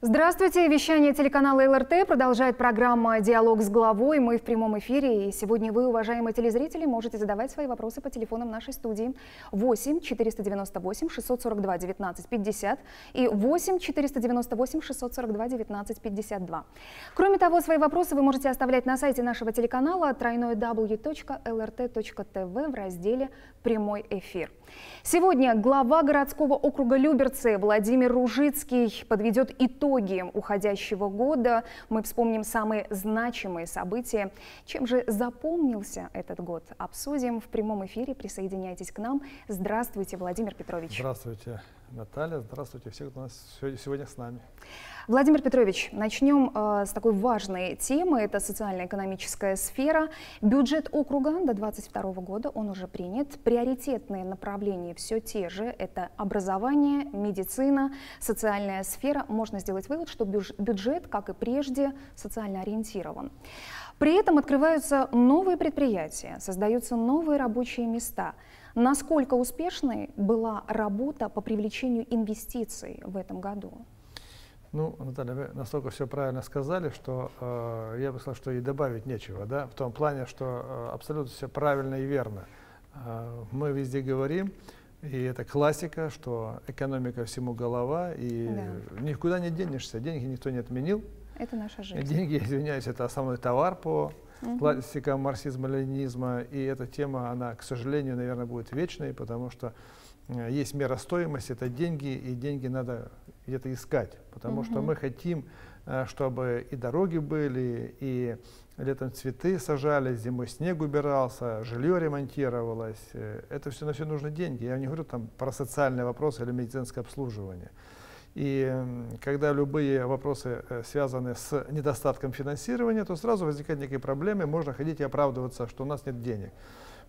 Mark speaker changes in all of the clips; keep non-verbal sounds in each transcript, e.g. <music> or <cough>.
Speaker 1: Здравствуйте! Вещание телеканала ЛРТ продолжает программа «Диалог с главой». Мы в прямом эфире. И сегодня вы, уважаемые телезрители, можете задавать свои вопросы по телефонам нашей студии 8 498 642 19 50 и 8 498 642 19 52. Кроме того, свои вопросы вы можете оставлять на сайте нашего телеканала www.lrt.tv в разделе «Прямой эфир». Сегодня глава городского округа Люберцы Владимир Ружицкий подведет итоги уходящего года. Мы вспомним самые значимые события. Чем же запомнился этот год? Обсудим в прямом эфире. Присоединяйтесь к нам. Здравствуйте, Владимир Петрович.
Speaker 2: Здравствуйте, Наталья. Здравствуйте всех, кто у нас сегодня с нами.
Speaker 1: Владимир Петрович, начнем э, с такой важной темы. Это социально-экономическая сфера. Бюджет округа до 2022 года, он уже принят. Приоритетные направления все те же. Это образование, медицина, социальная сфера. Можно сделать вывод, что бюджет, как и прежде, социально ориентирован. При этом открываются новые предприятия, создаются новые рабочие места. Насколько успешной была работа по привлечению инвестиций в этом году?
Speaker 2: Ну, Наталья, вы настолько все правильно сказали, что э, я бы сказал, что и добавить нечего, да, в том плане, что э, абсолютно все правильно и верно. Э, мы везде говорим, и это классика, что экономика всему голова, и да. никуда не денешься, деньги никто не отменил.
Speaker 1: Это наша жизнь.
Speaker 2: Деньги, извиняюсь, это основной товар по угу. классикам марксизма-ленинизма, и эта тема, она, к сожалению, наверное, будет вечной, потому что э, есть мера стоимости, это деньги, и деньги надо где-то искать, потому угу. что мы хотим, э, чтобы и дороги были, и летом цветы сажали, зимой снег убирался, жилье ремонтировалось. Э, это все на все нужны деньги. Я не говорю там про социальные вопросы или медицинское обслуживание. И когда любые вопросы э, связаны с недостатком финансирования, то сразу возникают некие проблемы, можно ходить и оправдываться, что у нас нет денег.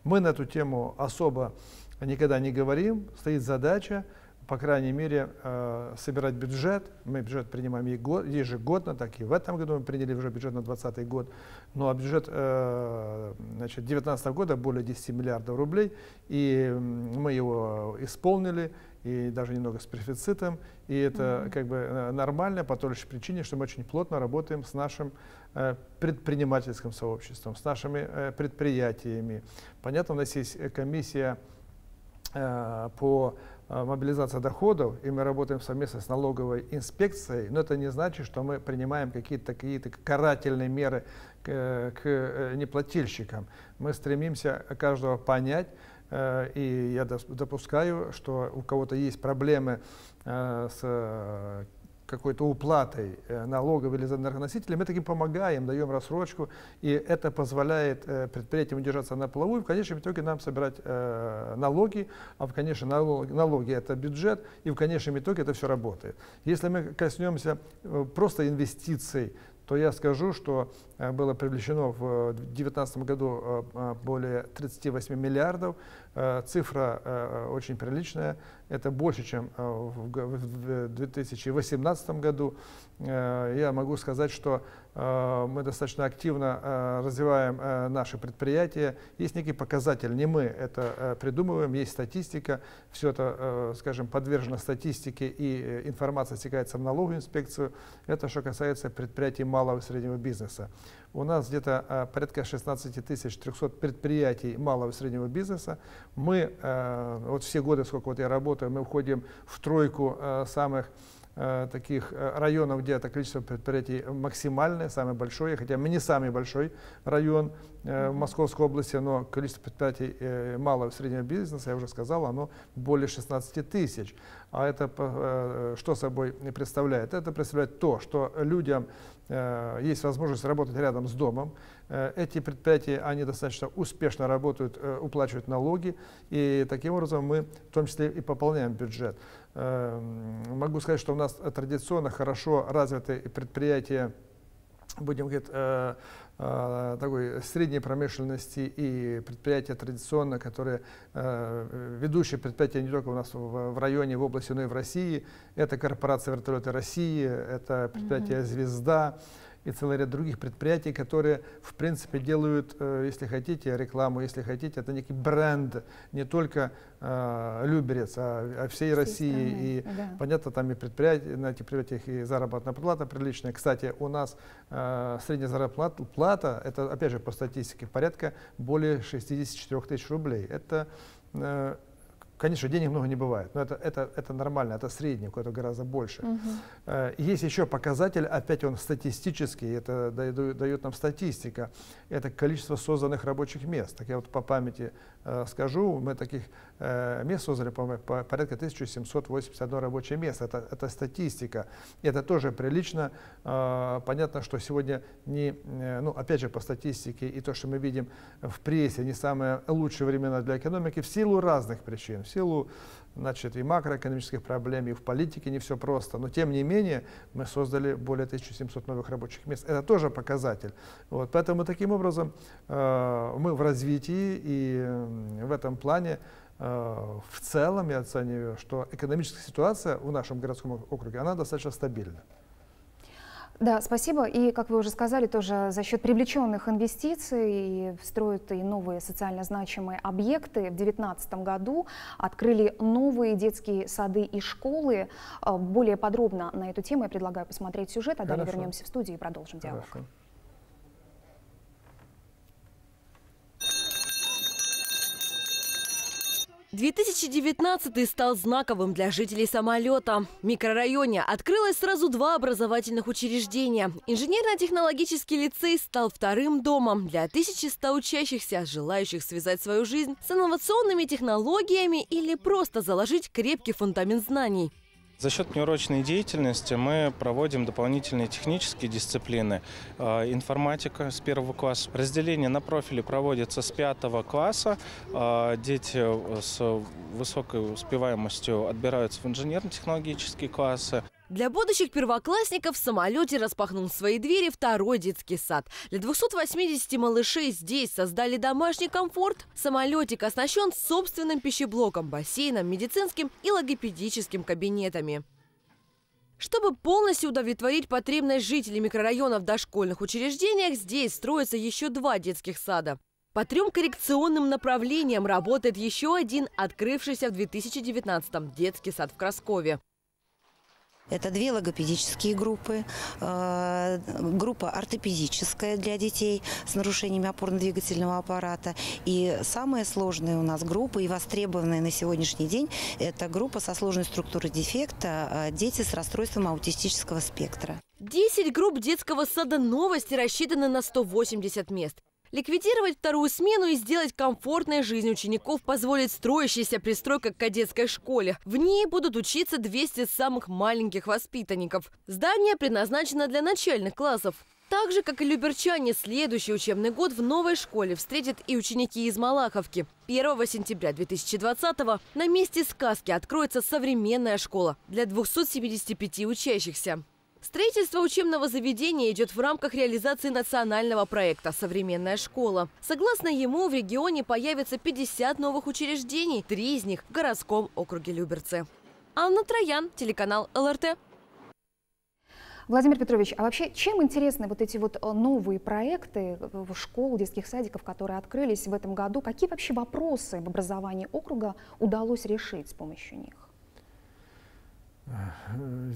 Speaker 2: Мы на эту тему особо никогда не говорим, стоит задача по крайней мере, э, собирать бюджет. Мы бюджет принимаем ежегодно, так и в этом году мы приняли уже бюджет на 2020 год. Ну а бюджет э, 2019 года более 10 миллиардов рублей, и мы его исполнили, и даже немного с профицитом. И это mm -hmm. как бы э, нормально по той лишь причине, что мы очень плотно работаем с нашим э, предпринимательским сообществом, с нашими э, предприятиями. Понятно, у нас есть комиссия по мобилизация доходов, и мы работаем совместно с налоговой инспекцией, но это не значит, что мы принимаем какие-то какие карательные меры к, к неплательщикам. Мы стремимся каждого понять, и я допускаю, что у кого-то есть проблемы с какой-то уплатой э, налогов или за энергоносителей, мы таким помогаем, даем рассрочку, и это позволяет э, предприятиям удержаться на плаву, и в конечном итоге нам собирать э, налоги, а в конечном налоги, налоги это бюджет, и в конечном итоге это все работает. Если мы коснемся просто инвестиций, то я скажу, что было привлечено в 2019 году более 38 миллиардов. Цифра очень приличная. Это больше, чем э, в 2018 году. Э, я могу сказать, что э, мы достаточно активно развиваем наши предприятия. Есть некий показатель, не мы это придумываем, есть статистика. Все это, скажем, подвержено статистике и информация стекается в налоговую инспекцию. Это что касается предприятий малого и среднего бизнеса. У нас где-то порядка 16 300 предприятий малого и среднего бизнеса. Мы, вот все годы, сколько вот я работаю, мы входим в тройку э, самых э, таких э, районов, где это количество предприятий максимальное, самое большое, хотя мы не самый большой район в Московской области, но количество предприятий малого и среднего бизнеса, я уже сказал, оно более 16 тысяч. А это что собой представляет? Это представляет то, что людям есть возможность работать рядом с домом, Э, эти предприятия, они достаточно успешно работают, э, уплачивают налоги, и таким образом мы в том числе и пополняем бюджет. Э, могу сказать, что у нас традиционно хорошо развиты предприятия, будем говорить, такой средней промышленности и предприятия традиционно, которые ведущие предприятия не только у нас в, районе, в области, но и в России. Это корпорация вертолеты России, это предприятие «Звезда», и целый ряд других предприятий, которые, в принципе, делают, э, если хотите, рекламу, если хотите, это некий бренд не только э, Люберец, а, а всей, России. Страны. И, да. понятно, там и предприятия, на этих предприятиях и заработная плата приличная. Кстати, у нас э, средняя заработная плата, это, опять же, по статистике, порядка более 64 тысяч рублей. Это э, Конечно, денег много не бывает, но это, это, это нормально, это средний, какой-то гораздо больше. Угу. Есть еще показатель, опять он статистический, это дает, нам статистика, это количество созданных рабочих мест. Так я вот по памяти э, скажу, мы таких э, мест создали по, по, порядка 1781 рабочее место, это, это статистика. Это тоже прилично. Э, понятно, что сегодня не, э, ну опять же по статистике и то, что мы видим в прессе, не самые лучшие времена для экономики в силу разных причин силу значит, и макроэкономических проблем, и в политике не все просто. Но тем не менее мы создали более 1700 новых рабочих мест. Это тоже показатель. Вот, поэтому таким образом э, мы в развитии и в этом плане э, в целом я оцениваю, что экономическая ситуация в нашем городском округе, она достаточно стабильна.
Speaker 1: Да, спасибо. И, как вы уже сказали, тоже за счет привлеченных инвестиций строят и новые социально значимые объекты. В 2019 году открыли новые детские сады и школы. А, более подробно на эту тему я предлагаю посмотреть сюжет, а Хорошо. далее вернемся в студию и продолжим диалог.
Speaker 3: 2019 стал знаковым для жителей самолета. В микрорайоне открылось сразу два образовательных учреждения. Инженерно-технологический лицей стал вторым домом для 1100 учащихся, желающих связать свою жизнь с инновационными технологиями или просто заложить крепкий фундамент знаний.
Speaker 4: За счет неурочной деятельности мы проводим дополнительные технические дисциплины. Э, информатика с первого класса. Разделение на профили проводится с пятого класса. Э, дети с высокой успеваемостью отбираются в инженерно-технологические классы.
Speaker 3: Для будущих первоклассников в самолете распахнул свои двери второй детский сад. Для 280 малышей здесь создали домашний комфорт. Самолетик оснащен собственным пищеблоком, бассейном, медицинским и логопедическим кабинетами. Чтобы полностью удовлетворить потребность жителей микрорайона в дошкольных учреждениях, здесь строятся еще два детских сада. По трем коррекционным направлениям работает еще один, открывшийся в 2019-м детский сад в Краскове.
Speaker 5: Это две логопедические группы, э, группа ортопедическая для детей с нарушениями опорно-двигательного аппарата. И самая сложная у нас группа и востребованная на сегодняшний день – это группа со сложной структурой дефекта э, «Дети с расстройством аутистического спектра».
Speaker 3: 10 групп детского сада «Новости» рассчитаны на 180 мест. Ликвидировать вторую смену и сделать комфортной жизнь учеников позволит строящаяся пристройка к кадетской школе. В ней будут учиться 200 самых маленьких воспитанников. Здание предназначено для начальных классов. Так же, как и люберчане, следующий учебный год в новой школе встретят и ученики из Малаховки. 1 сентября 2020 на месте сказки откроется современная школа для 275 учащихся. Строительство учебного заведения идет в рамках реализации национального проекта «Современная школа». Согласно ему, в регионе появится 50 новых учреждений, три из них в городском округе Люберцы. Анна Троян, телеканал ЛРТ.
Speaker 1: Владимир Петрович, а вообще чем интересны вот эти вот э, новые проекты школ, детских садиков, которые открылись в этом году? Какие вообще вопросы в образовании округа удалось решить с помощью них?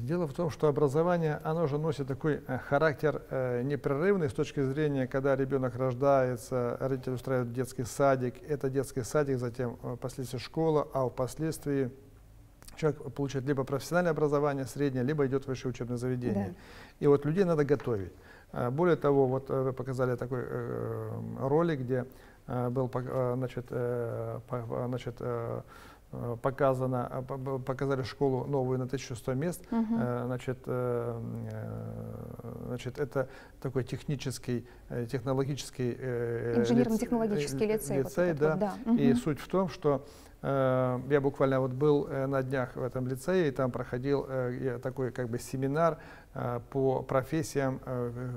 Speaker 2: Дело в том, что образование, оно же носит такой э, характер э, непрерывный с точки зрения, когда ребенок рождается, родители устраивают детский садик, это детский садик, затем э, впоследствии школа, а впоследствии человек получает либо профессиональное образование среднее, либо идет в высшее учебное заведение. Да. И вот людей надо готовить. Более того, вот вы показали такой ролик, где был значит, значит, Э, показано, э, показали школу новую на 1100 мест. Угу. Значит, значит, это такой технический, технологический...
Speaker 1: Инженерно-технологический лицей.
Speaker 2: лицей вот да. да. Угу. И суть в том, что я буквально вот был на днях в этом лицее, и там проходил такой как бы семинар по профессиям,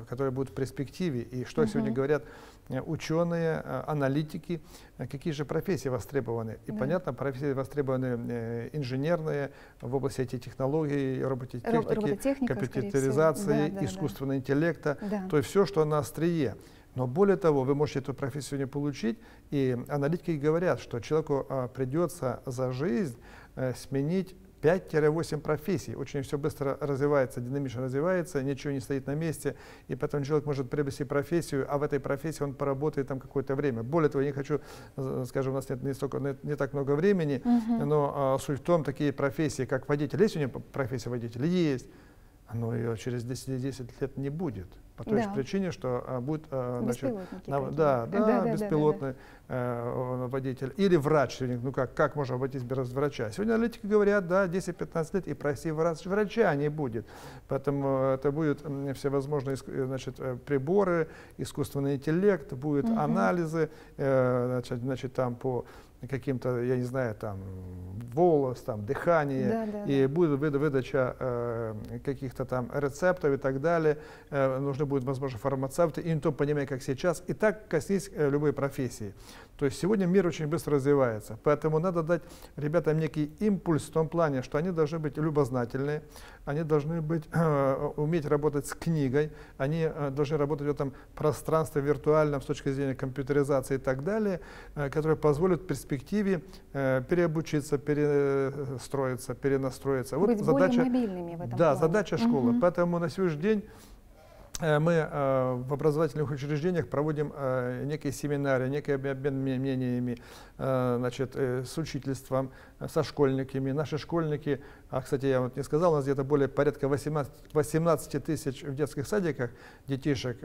Speaker 2: которые будут в перспективе. И что угу. сегодня говорят ученые, аналитики, какие же профессии востребованы. И да. понятно, профессии востребованы инженерные в области IT-технологий, робототехники, компьютеризации, да, да, искусственного да. интеллекта. Да. То есть все, что на острие. Но более того, вы можете эту профессию не получить, и аналитики говорят, что человеку придется за жизнь сменить 5-8 профессий. Очень все быстро развивается, динамично развивается, ничего не стоит на месте, и поэтому человек может приобрести профессию, а в этой профессии он поработает там какое-то время. Более того, я не хочу, скажем, у нас нет не, столько, не, так много времени, -huh. но а, суть в том, такие профессии, как водитель, есть у него профессия водителя? Есть. Но ее через 10, 10 лет не будет. По той да. же причине, что а, будет а, значит, на, да, да, да, да, беспилотный да, да. Э, водитель или врач. Ну как, как можно обойтись без врача? Сегодня аналитики говорят, да, 10-15 лет и прости врач, врача не будет. Поэтому это будут всевозможные значит, э, приборы, искусственный интеллект, будут угу. анализы, э, значит, значит, там по каким-то, я не знаю, там, волос, там, дыхание, да, да, и да. будет выдача э, каких-то там рецептов и так далее. Э, нужны будут, возможно, фармацевты, и не то понимая, как сейчас. И так коснись э, любой профессии. То есть сегодня мир очень быстро развивается, поэтому надо дать ребятам некий импульс в том плане, что они должны быть любознательные, они должны быть, э, уметь работать с книгой, они э, должны работать в этом пространстве виртуальном с точки зрения компьютеризации и так далее, э, которое позволит перспективе э, переобучиться, перестроиться, перенастроиться.
Speaker 1: Быть вот задача, мобильными в этом
Speaker 2: Да, плане. задача школы. Угу. Поэтому на сегодняшний день мы э, в образовательных учреждениях проводим э, некие семинары, некий обмен мнениями значит, с учительством, со школьниками. Наши школьники, а, кстати, я вот не сказал, у нас где-то более порядка 18, 18 тысяч в детских садиках детишек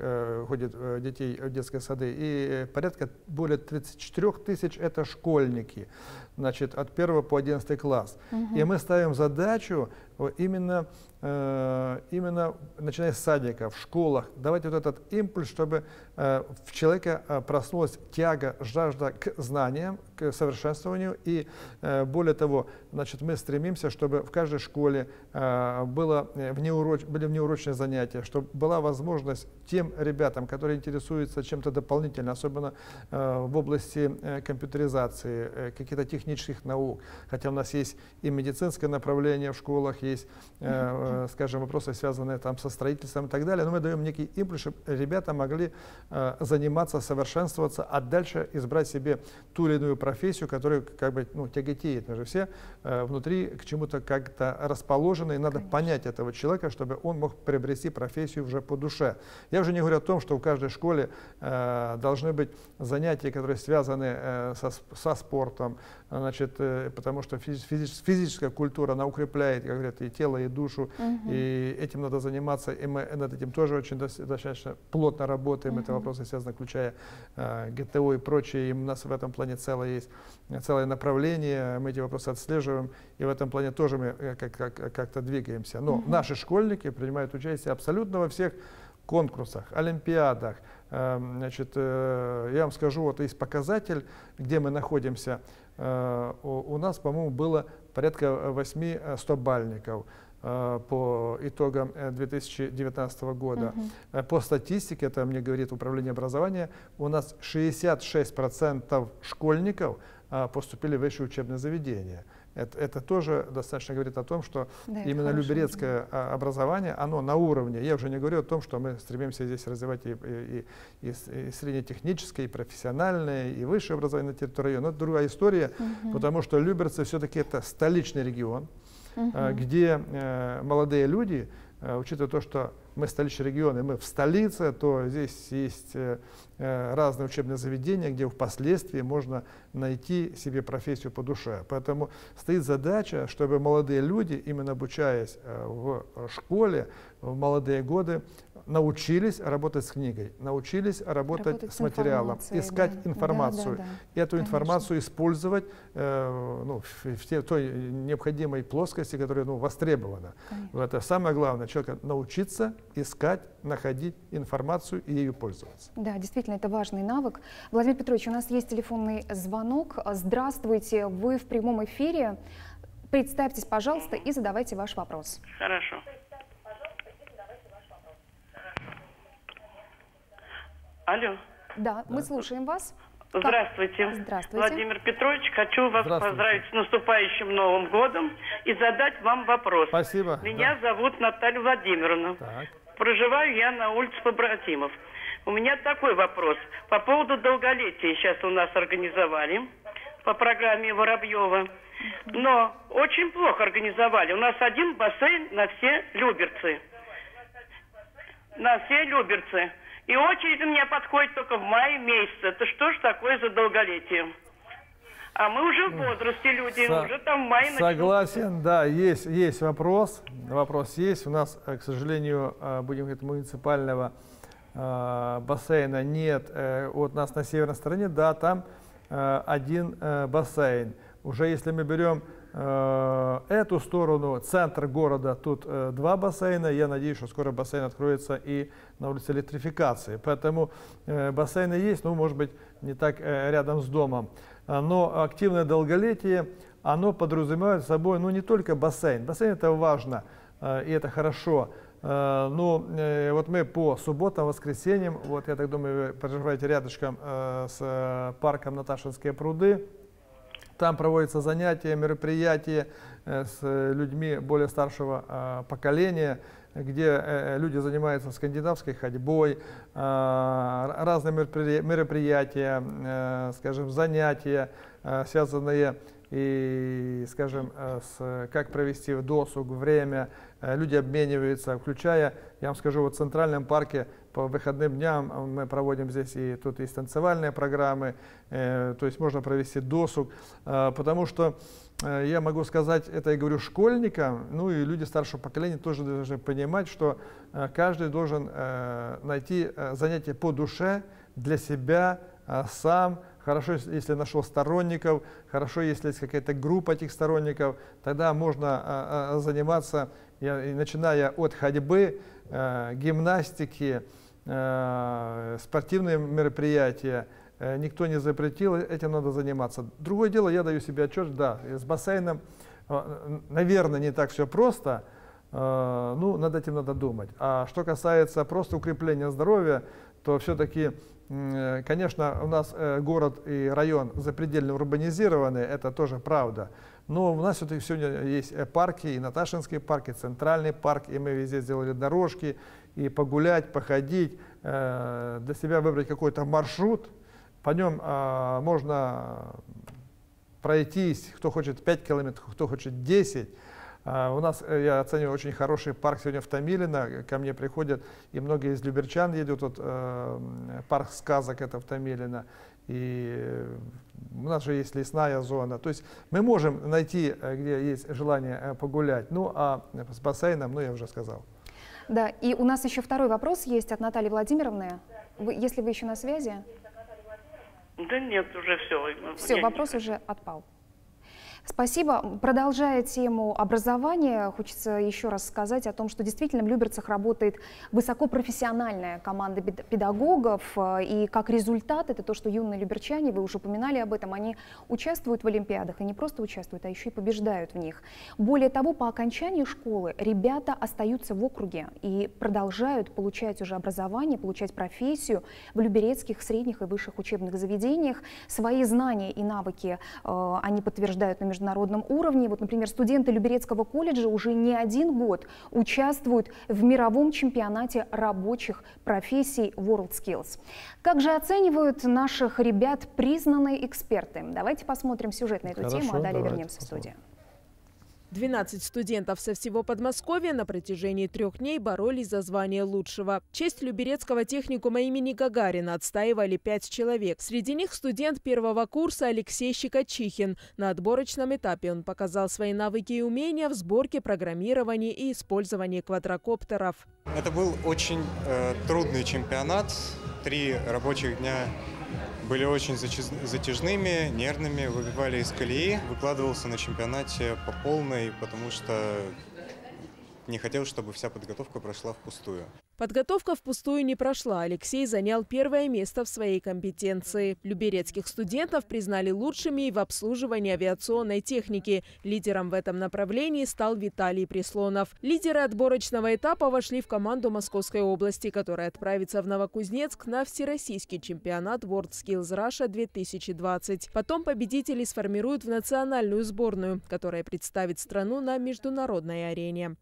Speaker 2: ходит, детей в детские сады, и порядка более 34 тысяч это школьники, значит, от 1 по 11 класс. Угу. И мы ставим задачу именно Э, именно начиная с садика, в школах, давать вот этот импульс, чтобы э, в человеке э, проснулась тяга, жажда к знаниям, к совершенствованию. И более того, значит, мы стремимся, чтобы в каждой школе было внеуроч, были внеурочные занятия, чтобы была возможность тем ребятам, которые интересуются чем-то дополнительно, особенно в области компьютеризации, каких-то технических наук, хотя у нас есть и медицинское направление в школах, есть Э, скажем, вопросы, связанные там со строительством и так далее, но мы даем некий импульс, чтобы ребята могли э, заниматься, совершенствоваться, а дальше избрать себе ту или иную профессию, которая как бы ну, тяготеет. Мы же все э, внутри к чему-то как-то расположены, и надо Конечно. понять этого человека, чтобы он мог приобрести профессию уже по душе. Я уже не говорю о том, что в каждой школе э, должны быть занятия, которые связаны э, со, со спортом, значит, э, потому что физи физическая культура, она укрепляет, как говорят, и тело, и душу, угу. и этим надо заниматься, и мы над этим тоже очень достаточно плотно работаем, угу. это вопросы связаны, включая э, ГТО и прочее, и у нас в этом плане целое есть, целое направление, мы эти вопросы отслеживаем, и в этом плане тоже мы э, как-то как, как двигаемся. Но угу. наши школьники принимают участие абсолютно во всех конкурсах, олимпиадах, эм, Значит, э, я вам скажу, вот есть показатель, где мы находимся Э, у нас, по-моему, было порядка 8 100-бальников э, по итогам 2019 э, года. Угу. По статистике, это мне говорит Управление образования, у нас 66% школьников поступили в высшее учебное заведение. Это, это тоже достаточно говорит о том, что да, именно люберецкое да. образование, оно на уровне. Я уже не говорю о том, что мы стремимся здесь развивать и, и, и, и среднетехническое, и профессиональное, и высшее образование на территории района. Но это другая история, угу. потому что Люберцы все-таки это столичный регион, угу. где э, молодые люди, учитывая то, что мы столичный регион, и мы в столице, то здесь есть э, э, разные учебные заведения, где впоследствии можно найти себе профессию по душе. Поэтому стоит задача, чтобы молодые люди, именно обучаясь э, в школе, в молодые годы, научились работать с книгой, научились работать, работать с материалом, искать да. информацию, да, да, да. и эту Конечно. информацию использовать э, ну, в, в те, той необходимой плоскости, которая ну, востребована. Конечно. Это самое главное, человека научиться искать, находить информацию и ею пользоваться.
Speaker 1: Да, действительно, это важный навык. Владимир Петрович, у нас есть телефонный звонок. Здравствуйте, вы в прямом эфире. Представьтесь, пожалуйста, и задавайте ваш вопрос.
Speaker 6: Хорошо. Алло.
Speaker 1: Да, мы слушаем вас.
Speaker 6: Здравствуйте.
Speaker 1: Здравствуйте.
Speaker 6: Владимир Петрович, хочу вас поздравить с наступающим Новым годом и задать вам вопрос.
Speaker 2: Спасибо.
Speaker 6: Меня зовут Наталья Владимировна.
Speaker 2: Так.
Speaker 6: Проживаю я на улице Побратимов. У меня такой вопрос. По поводу долголетия сейчас у нас организовали по программе Воробьева. Но очень плохо организовали. У нас один бассейн на все люберцы. На все люберцы. И очередь у меня подходит только в мае месяце. Это что ж такое за долголетие? А мы уже в возрасте люди,
Speaker 2: Со-
Speaker 6: уже там в мае начнут.
Speaker 2: Согласен, да, есть, есть вопрос. Вопрос есть. У нас, э, к сожалению, э, будем говорить, муниципального э, бассейна нет. Вот у нас на северной стороне, да, там один бассейн. Уже если мы берем эту сторону, центр города, тут э, два бассейна. Я надеюсь, что скоро бассейн откроется и на улице электрификации. Поэтому э, бассейны есть, но, может быть, не так э, рядом с домом. А, Но активное долголетие, оно подразумевает собой, ну, не только бассейн. Бассейн это важно, э, и это хорошо. Э, Но э, вот мы по субботам, воскресеньям, вот я так думаю, вы проживаете рядышком э, с э, парком Наташинские пруды, там проводятся занятия, мероприятия э, с э, людьми более старшего э, поколения, где э, люди занимаются скандинавской ходьбой, р- разные меропри- мероприятия, скажем, занятия, э, связанные и, скажем, с как провести досуг, время. Люди обмениваются, включая, я вам скажу, вот в Центральном парке по выходным дням э, мы проводим здесь и тут есть танцевальные программы, э, то есть можно провести досуг, э, потому что э, я могу сказать, это я говорю школьникам, ну и люди старшего поколения тоже должны понимать, что э, каждый должен э, найти э, занятие по душе для себя э, сам, Хорошо, если- нашел сторонников, хорошо, если есть какая-то группа этих сторонников, тогда можно а, а, заниматься, я- начиная от ходьбы, э, гимнастики, э, спортивные мероприятия. Э, Никто не запретил, этим надо заниматься. Другое дело, я даю себе отчет, да, и с бассейном, э, наверное, не так все просто, Э, ну, над этим надо думать. А что касается просто укрепления здоровья, то все-таки, конечно, у нас э, город и район запредельно урбанизированы, это тоже правда. Но у нас все-таки сегодня есть э, парки, и Наташинский парк, и Центральный парк, и мы везде сделали дорожки, и погулять, походить, э, для себя выбрать какой-то маршрут, по нем а, можно пройтись, кто хочет 5 километров, кто хочет 10. А, У нас, э, я оцениваю, очень хороший парк сегодня в Томилино. Ко мне приходят, и многие из люберчан едут. Вот, э, парк сказок это в Томилино. И э, у нас же есть лесная зона. То есть мы можем найти, э, где есть желание э, погулять. Ну, а с бассейном, ну, я уже сказал.
Speaker 1: Да, и у нас еще второй вопрос есть от Натальи Владимировны. Вы, если вы еще на связи,
Speaker 6: Да нет, уже все.
Speaker 1: все, вопрос уже отпал. Спасибо. Продолжая тему образования, хочется еще раз сказать о том, что действительно в Люберцах работает высокопрофессиональная команда пед- педагогов, э, и как результат это то, что юные люберчане, вы уже упоминали об этом, они участвуют в Олимпиадах, и не просто участвуют, а еще и побеждают в них. Более того, по окончании школы ребята остаются в округе и продолжают получать уже образование, получать профессию в люберецких средних и высших учебных заведениях. Свои знания и навыки э, они подтверждают на международном уровне. Вот, например, студенты Люберецкого колледжа уже не один год участвуют в мировом чемпионате рабочих профессий WorldSkills. Как же оценивают наших ребят признанные эксперты? Давайте посмотрим сюжет на эту
Speaker 2: Хорошо,
Speaker 1: тему, а далее вернемся в
Speaker 2: посмотрим.
Speaker 1: студию.
Speaker 7: 12 студентов со всего Подмосковья на протяжении трех дней боролись за звание лучшего. Честь Люберецкого техникума имени Гагарина отстаивали пять человек. Среди них студент первого курса Алексей Щекочихин. На отборочном этапе он показал свои навыки и умения в сборке, программировании и использовании квадрокоптеров.
Speaker 8: Это был очень э, трудный чемпионат. Три рабочих дня были очень затяжными, нервными, выбивали из колеи. Выкладывался на чемпионате по полной, потому что не хотелось, чтобы вся подготовка прошла впустую.
Speaker 7: Подготовка впустую не прошла. Алексей занял первое место в своей компетенции. Люберецких студентов признали лучшими в обслуживании авиационной техники. Лидером в этом направлении стал Виталий Прислонов. Лидеры отборочного этапа вошли в команду Московской области, которая отправится в Новокузнецк на всероссийский чемпионат WorldSkills Russia 2020. Потом победители сформируют в национальную сборную, которая представит страну на международной арене.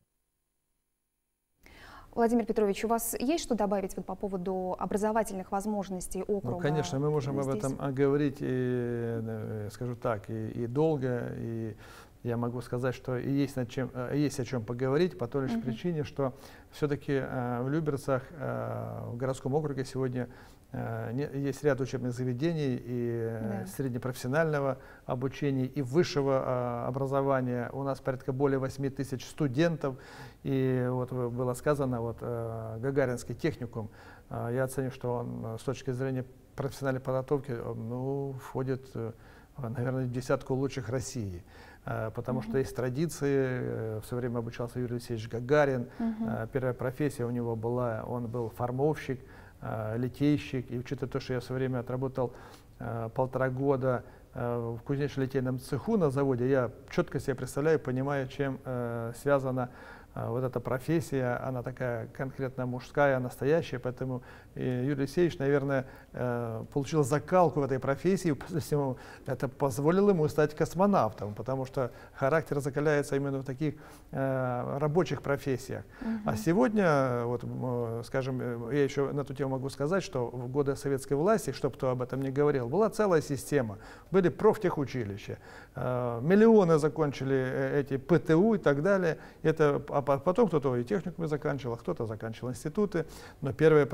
Speaker 1: Владимир Петрович, у вас есть что добавить вот по поводу образовательных возможностей округа?
Speaker 2: Ну, конечно, мы можем здесь? об этом говорить, и, э, скажу так, и, и долго, и я могу сказать, что и есть, над чем, э, есть о чем поговорить по той лишь угу. причине, что все-таки э, в Люберцах, э, в городском округе сегодня э, есть ряд учебных заведений и да. среднепрофессионального обучения, и высшего образования. У нас порядка более 8 тысяч студентов. И вот было сказано, вот Гагаринский техникум, я оценю, что он с точки зрения профессиональной подготовки ну, входит, наверное, в десятку лучших России. Э, потому что есть традиции. Э, Все время обучался Юрий Алексеевич Гагарин. Э, первая профессия у него была, он был формовщик, литейщик. И учитывая то, что я все время отработал полтора года в кузнечно-литейном цеху на заводе, я четко себе представляю, понимаю, чем связано а, вот эта профессия, она такая конкретно мужская, настоящая, поэтому Юрий Алексеевич, наверное, э, получил закалку в этой профессии, всему это позволило ему стать космонавтом, потому что характер закаляется именно в таких э, рабочих профессиях. Угу. А сегодня, вот, скажем, я еще на эту тему могу сказать, что в годы советской власти, чтобы кто об этом не говорил, была целая система, были профтехучилища, э, миллионы закончили эти ПТУ и так далее, это а потом кто-то и техникумы заканчивал, а кто-то заканчивал институты, но первые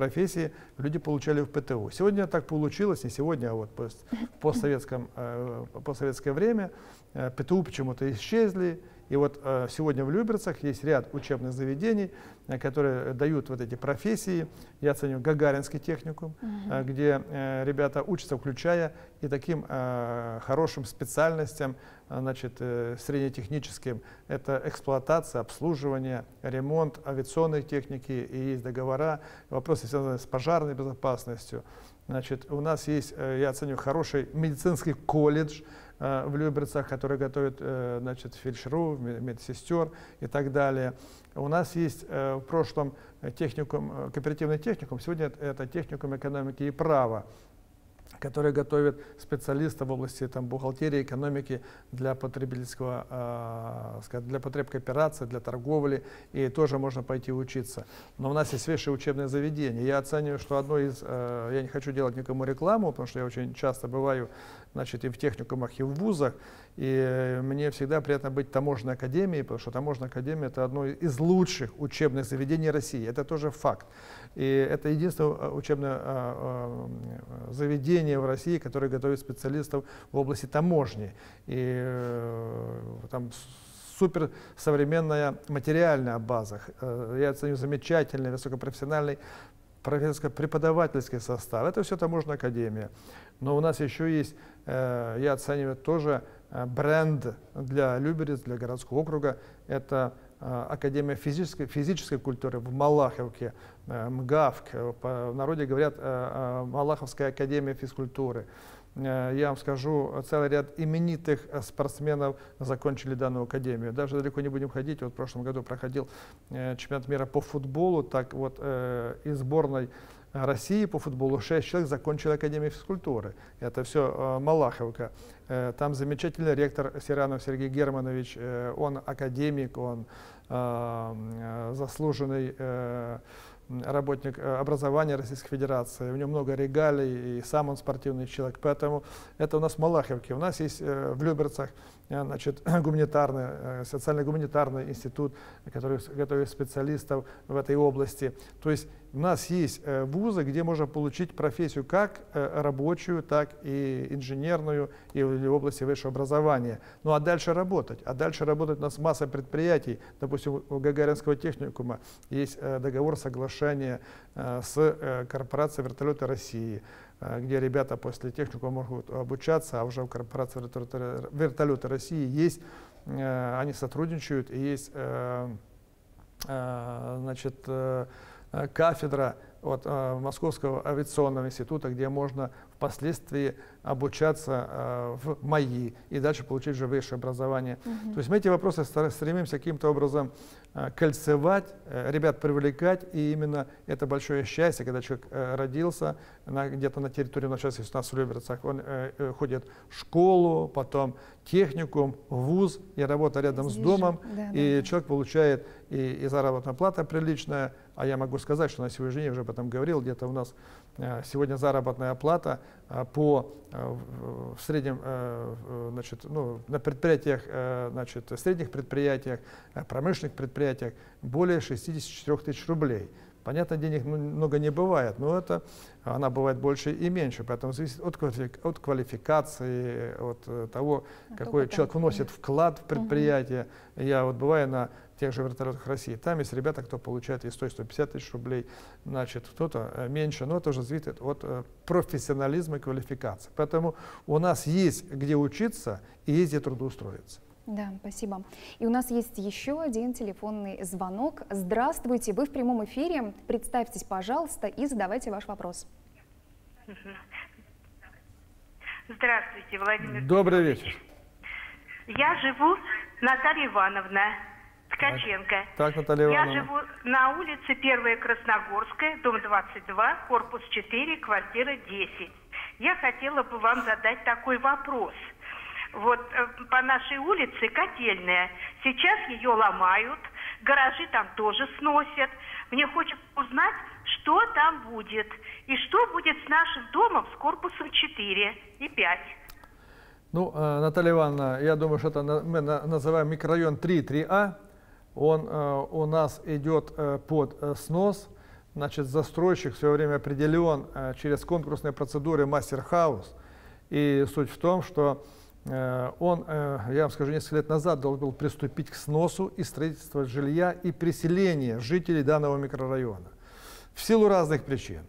Speaker 2: люди получали в ПТУ. Сегодня так получилось, не сегодня, а вот в постсоветском, э, постсоветское время э, ПТУ почему-то исчезли, и вот э, сегодня в Люберцах есть ряд учебных заведений, э, которые дают вот эти профессии. Я оценю Гагаринский техникум, uh где э, ребята учатся, включая и таким э, хорошим специальностям, значит, э, среднетехническим. Это эксплуатация, обслуживание, ремонт авиационной техники, и есть договора, вопросы связанные с пожарной безопасностью. Значит, у нас есть, э, я оценю, хороший медицинский колледж, Э, в Люберцах, которые готовят э, значит, фельдшеру, медсестер и так далее. У нас есть э, в прошлом техникум, кооперативный техникум, сегодня это техникум экономики и права которые готовят специалистов в области там, бухгалтерии, экономики для потребительского, э, для потреб кооперации, для торговли, и тоже можно пойти учиться. Но у нас есть высшее учебное заведение. Я оцениваю, что одно из, э, я не хочу делать никому рекламу, потому что я очень часто бываю значит, и в техникумах, и в вузах, и мне всегда приятно быть таможенной академии, потому что таможенная академия – это одно из лучших учебных заведений России. Это тоже факт. И это единственное э, учебное э, э, заведение в России, которое готовит специалистов в области таможни. И там супер современная материальная база. Я оценю замечательный, высокопрофессиональный профессорско-преподавательский состав. Это все таможенная академия. Но у нас еще есть, я оцениваю тоже бренд для Люберец, для городского округа. Это Академия физической, физической культуры в Малаховке. Э, МГАВК, э, в народе говорят э, Малаховская академия физкультуры. Я вам скажу, целый ряд именитых спортсменов закончили данную академию. Даже далеко не будем ходить. Вот в прошлом году проходил чемпионат мира по футболу. Так вот, из сборной России по футболу 6 человек закончили Академию физкультуры. Это все Малаховка. Там замечательный ректор Сиранов Сергей Германович. Он академик, он заслуженный работник э, образования Российской Федерации, у него много регалий, и сам он спортивный человек, поэтому это у нас в Малаховке. У нас есть э, в Люберцах э, значит, <clears throat> гуманитарный, социально-гуманитарный институт, который готовит специалистов в этой области. То есть у нас есть вузы, где можно получить профессию как рабочую, так и инженерную, и в области высшего образования. Ну а дальше работать. А дальше работать у нас масса предприятий. Допустим, у Гагаринского техникума есть договор соглашения э, с э, корпорацией вертолеты России, э, где ребята после техники могут обучаться, а уже в корпорации вертолеты России есть, они сотрудничают, и есть значит, кафедра от Московского авиационного института, где можно впоследствии обучаться в МАИ и дальше получить уже высшее образование. Угу. То есть мы эти вопросы стремимся каким-то образом Э, кольцевать, э, ребят привлекать, и именно это большое счастье, когда человек э, родился где-то на территории, у сейчас у нас в Люберцах, он ходит в школу, потом техникум, вуз, и работа рядом Здесь с домом, да, и да. человек получает и, и заработная плата приличная, а я могу сказать, что на сегодняшний день, уже об этом говорил, где-то у нас сегодня заработная плата по в среднем значит, ну, на предприятиях, значит, средних предприятиях, промышленных предприятиях, более 64 тысяч рублей. Понятно, денег много не бывает, но это, она бывает больше и меньше, поэтому зависит от, от квалификации, от э, того, а какой человек вносит вклад в предприятие. Угу. Я вот бываю на тех же вертолетах России, там есть ребята, кто получает и 100-150 тысяч рублей, значит, кто-то э, меньше, но это уже зависит от э, профессионализма и квалификации. Поэтому у нас есть где учиться и есть где трудоустроиться.
Speaker 1: Да, спасибо. И у нас есть еще один телефонный звонок. Здравствуйте, вы в прямом эфире. Представьтесь, пожалуйста, и задавайте ваш вопрос.
Speaker 9: Здравствуйте, Владимир.
Speaker 2: Добрый вечер.
Speaker 9: Я живу, Наталья Ивановна Ткаченко.
Speaker 2: Так, Наталья Ивановна.
Speaker 9: Я живу на улице 1 Красногорская, дом 22, корпус 4, квартира 10. Я хотела бы вам задать такой вопрос – вот э, по нашей улице котельная. Сейчас ее ломают, гаражи там тоже сносят. Мне хочется узнать, что там будет. И что будет с нашим домом с корпусом 4 и 5.
Speaker 2: Ну, э, Наталья Ивановна, я думаю, что это мы называем микрорайон 3, 3А. Он э, у нас идет под снос. Значит, застройщик все время определен через конкурсные процедуры мастер-хаус. И суть в том, что Э, он, э, я вам скажу, несколько лет назад должен был приступить к сносу и строительству жилья и переселения жителей данного микрорайона. В силу разных причин,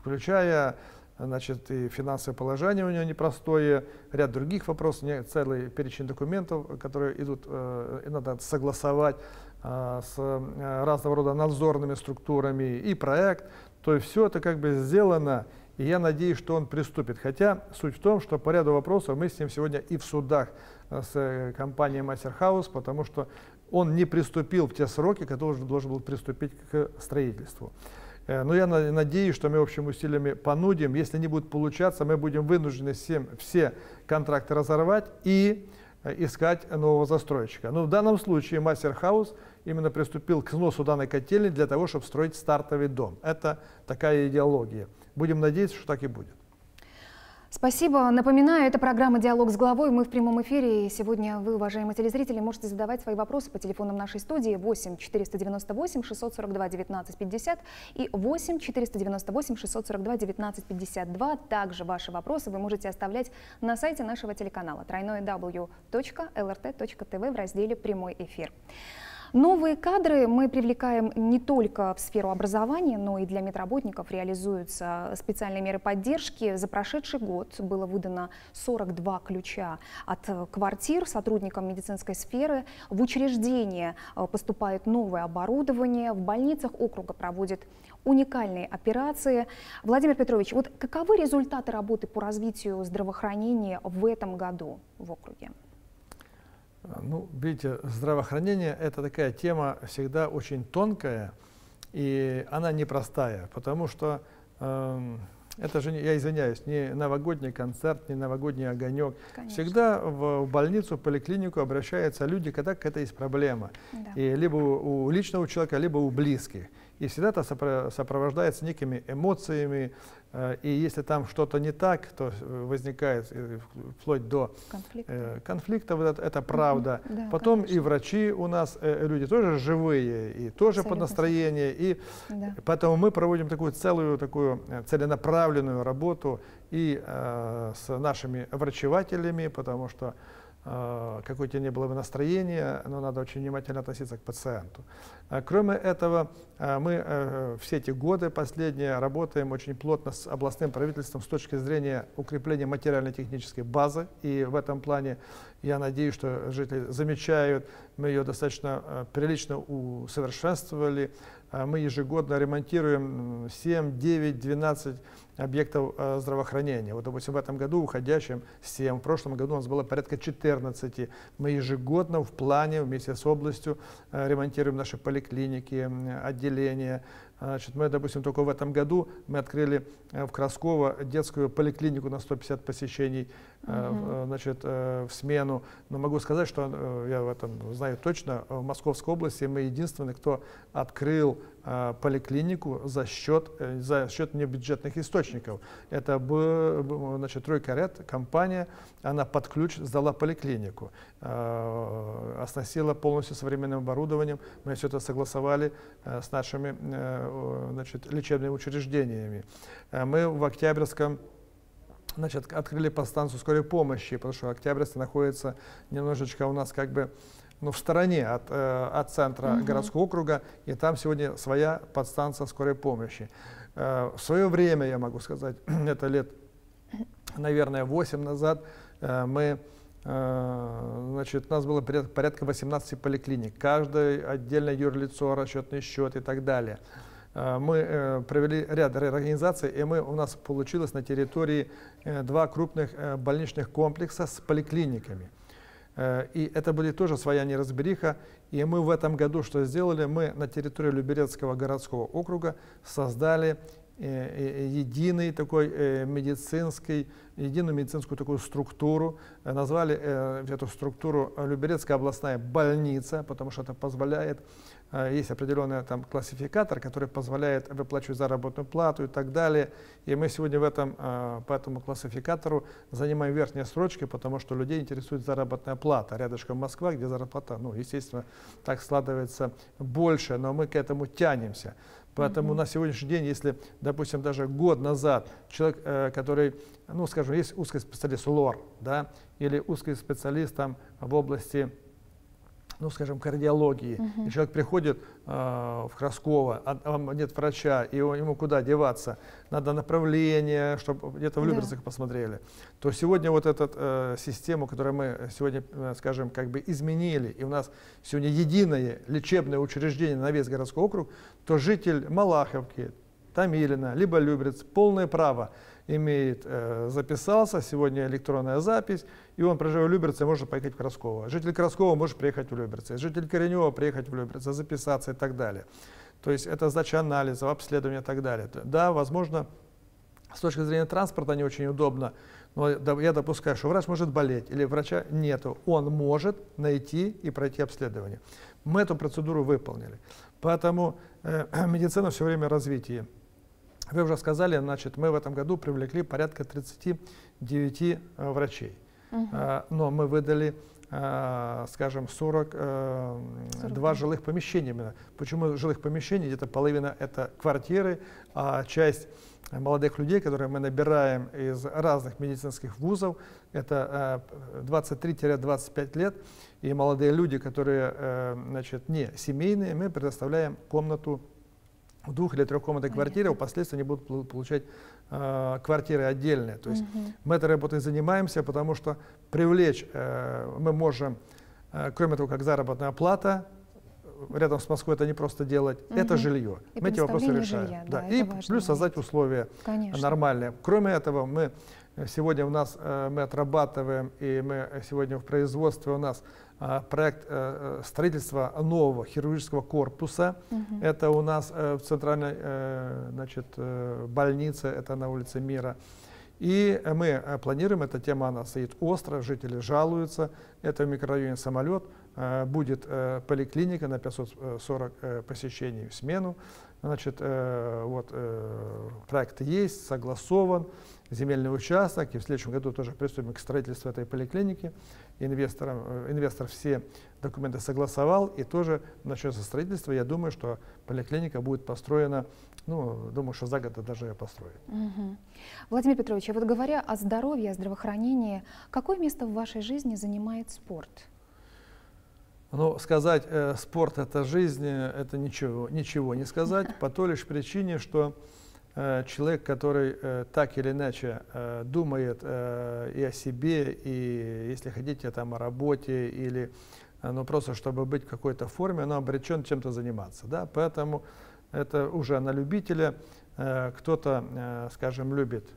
Speaker 2: включая значит, и финансовое положение у него непростое, ряд других вопросов, целый перечень документов, которые идут, э, и надо согласовать с разного рода надзорными структурами и проект. То есть все это как бы сделано и я надеюсь, что он приступит. Хотя суть в том, что по ряду вопросов мы с ним сегодня и в судах э, с э, компанией Мастерхаус, потому что он не приступил в те сроки, которые должен был приступить к строительству. Э, но я надеюсь, что мы общими усилиями понудим. Если не будет получаться, мы будем вынуждены всем, все контракты разорвать и искать нового застройщика. Но в данном случае Мастерхаус именно приступил к сносу данной котельной для того, чтобы строить стартовый дом. Это такая идеология. Будем надеяться, что так и будет.
Speaker 1: Спасибо. Напоминаю, это программа «Диалог с главой». Мы в прямом эфире. Сегодня вы, уважаемые телезрители, можете задавать свои вопросы по телефонам нашей студии 8 498 642 19 50 и 8 498 642 19 52. Также ваши вопросы вы можете оставлять на сайте нашего телеканала www.lrt.tv в разделе «Прямой эфир». Новые кадры мы привлекаем не только в сферу образования, но и для медработников реализуются специальные меры поддержки. За прошедший год было выдано 42 ключа от квартир сотрудникам медицинской сферы. В учреждение э, поступает новое оборудование, в больницах округа проводят уникальные операции. Владимир Петрович, вот каковы результаты работы по развитию здравоохранения в этом году в округе?
Speaker 2: Ну, видите, здравоохранение – это такая тема всегда очень тонкая, и она непростая, потому что э, это же, я извиняюсь, не новогодний концерт, не новогодний огонек. Конечно. Всегда в, в больницу, в поликлинику обращаются люди, когда какая-то есть проблема. Да. И либо у, у личного человека, либо у близких. И всегда это сопровождается некими эмоциями, Э, и если там что-то не так, то э, возникает э, вплоть до конфликта, конфликта вот это, это правда. -hmm. да, Потом конечно. и врачи у нас, люди тоже живые, и тоже Абсолютно. под настроение. И да. поэтому мы проводим такую целую, такую целенаправленную работу и э, с нашими врачевателями, потому что какое то не было бы настроение, но надо очень внимательно относиться к пациенту. А кроме этого, э, мы э, все эти годы последние работаем очень плотно с областным правительством с точки зрения укрепления материально-технической базы. И в этом плане я надеюсь, что жители замечают, мы ее достаточно прилично усовершенствовали. Мы ежегодно ремонтируем 7, 9, 12 объектов э, здравоохранения. Вот, допустим, в этом году, уходящем 7, в прошлом году у нас было порядка 14. Мы ежегодно в плане вместе с областью э, ремонтируем наши поликлиники, отделения, Значит, мы, допустим, только в этом году мы открыли э, в Красково детскую поликлинику на 150 посещений угу. значит, в смену. Но могу сказать, что я в этом знаю точно, в Московской области мы единственные, кто открыл поликлинику за счет, за счет небюджетных источников. Это значит, Тройка Ред, компания, она под ключ сдала поликлинику, оснастила полностью современным оборудованием. Мы все это согласовали с нашими Э, значит, лечебными учреждениями. Э, мы в Октябрьском значит, открыли подстанцию скорой помощи, потому что Октябрьск находится немножечко у нас как бы ну, в стороне от, э, от центра угу. городского округа, и там сегодня своя подстанция скорой помощи. В свое время, я могу сказать, <clears throat> это лет, наверное, 8 назад, мы Значит, у нас было порядка 18 поликлиник, каждое отдельное юрлицо, расчетный счет и так далее. Э, мы э, провели ряд реорганизаций, и мы, у нас получилось на территории э, два крупных больничных комплекса с поликлиниками. И это были тоже своя неразбериха. И мы в этом году что сделали? Мы на территории Люберецкого городского округа создали единый такой медицинский, единую медицинскую такую структуру. Назвали эту структуру Люберецкая областная больница, потому что это позволяет Э, есть определенный там классификатор, который позволяет выплачивать заработную плату и так далее. И мы сегодня в этом, э, по этому классификатору занимаем верхние строчки, потому что людей интересует заработная плата. Рядышком Москва, где зарплата, ну, естественно, так складывается больше, но мы к этому тянемся. Поэтому mm-hmm. на сегодняшний день, если, допустим, даже год назад человек, э, который, ну, скажем, есть узкий специалист ЛОР, да, или узкий специалист там в области ну, скажем, кардиологии, угу. и человек приходит э, в Красково, а, а нет врача, и ему куда деваться? Надо направление, чтобы где-то в Люберцах да. посмотрели. То сегодня вот эту э, систему, которую мы сегодня, э, скажем, как бы изменили, и у нас сегодня единое лечебное учреждение на весь городской округ, то житель Малаховки, Тамилина, либо Люберец, полное право имеет, э, записался, сегодня электронная запись, и он, проживая в Люберце, может поехать в Красково. Житель Краскова может приехать в Люберце, житель Коренева приехать в Люберце, записаться и так далее. То есть это сдача анализов, обследование и так далее. Да, возможно, с точки зрения транспорта не очень удобно, но я допускаю, что врач может болеть или врача нету. Он может найти и пройти обследование. Мы эту процедуру выполнили. Поэтому э, <clears throat> медицина все время в развитии. Вы уже сказали, значит, мы в этом году привлекли порядка 39 э, врачей. Угу. Но мы выдали, э, скажем, 42 40. жилых помещения. Почему жилых помещений? Где-то половина это квартиры, а часть молодых людей, которые мы набираем из разных медицинских вузов, это 23-25 лет, и молодые люди, которые значит, не семейные, мы предоставляем комнату в двух- или трехкомнатной квартире, впоследствии они будут получать э, квартиры отдельные. То есть угу. мы этой работой занимаемся, потому что привлечь э, мы можем, э, кроме того, как заработная плата, рядом с Москвой это не просто делать, угу. это жилье.
Speaker 1: И
Speaker 2: мы эти вопросы решаем.
Speaker 1: Жилья, да,
Speaker 2: да. И плюс создать условия Конечно. нормальные. Кроме этого, мы сегодня у нас э, мы отрабатываем, и мы сегодня в производстве у нас проект э, э, строительства нового хирургического корпуса. Угу. Это у нас э, в центральной значит, больнице, это на улице Мира. И мы планируем, эта тема она стоит остро, жители жалуются. Это в микрорайоне «Самолет». Будет поликлиника на 540 посещений в смену. Значит, вот, проект есть, согласован, земельный участок, и в следующем году тоже приступим к строительству этой поликлиники. Инвестор, э, инвестор все документы согласовал, и тоже начнется строительство. Я думаю, что поликлиника будет построена, ну, думаю, что за год даже ее построят.
Speaker 1: Угу. Владимир Петрович, а вот говоря о здоровье, о здравоохранении, какое место в вашей жизни занимает спорт?
Speaker 2: Ну, сказать, э, спорт – это жизнь, это ничего, ничего не сказать, <laughs> по той лишь причине, что человек, который э, так или иначе э, думает э, и о себе, и, если хотите, там, о работе, или э, ну, просто чтобы быть в какой-то форме, он обречен чем-то заниматься. Да? Поэтому это уже на любителя. Э, кто-то, э, скажем, любит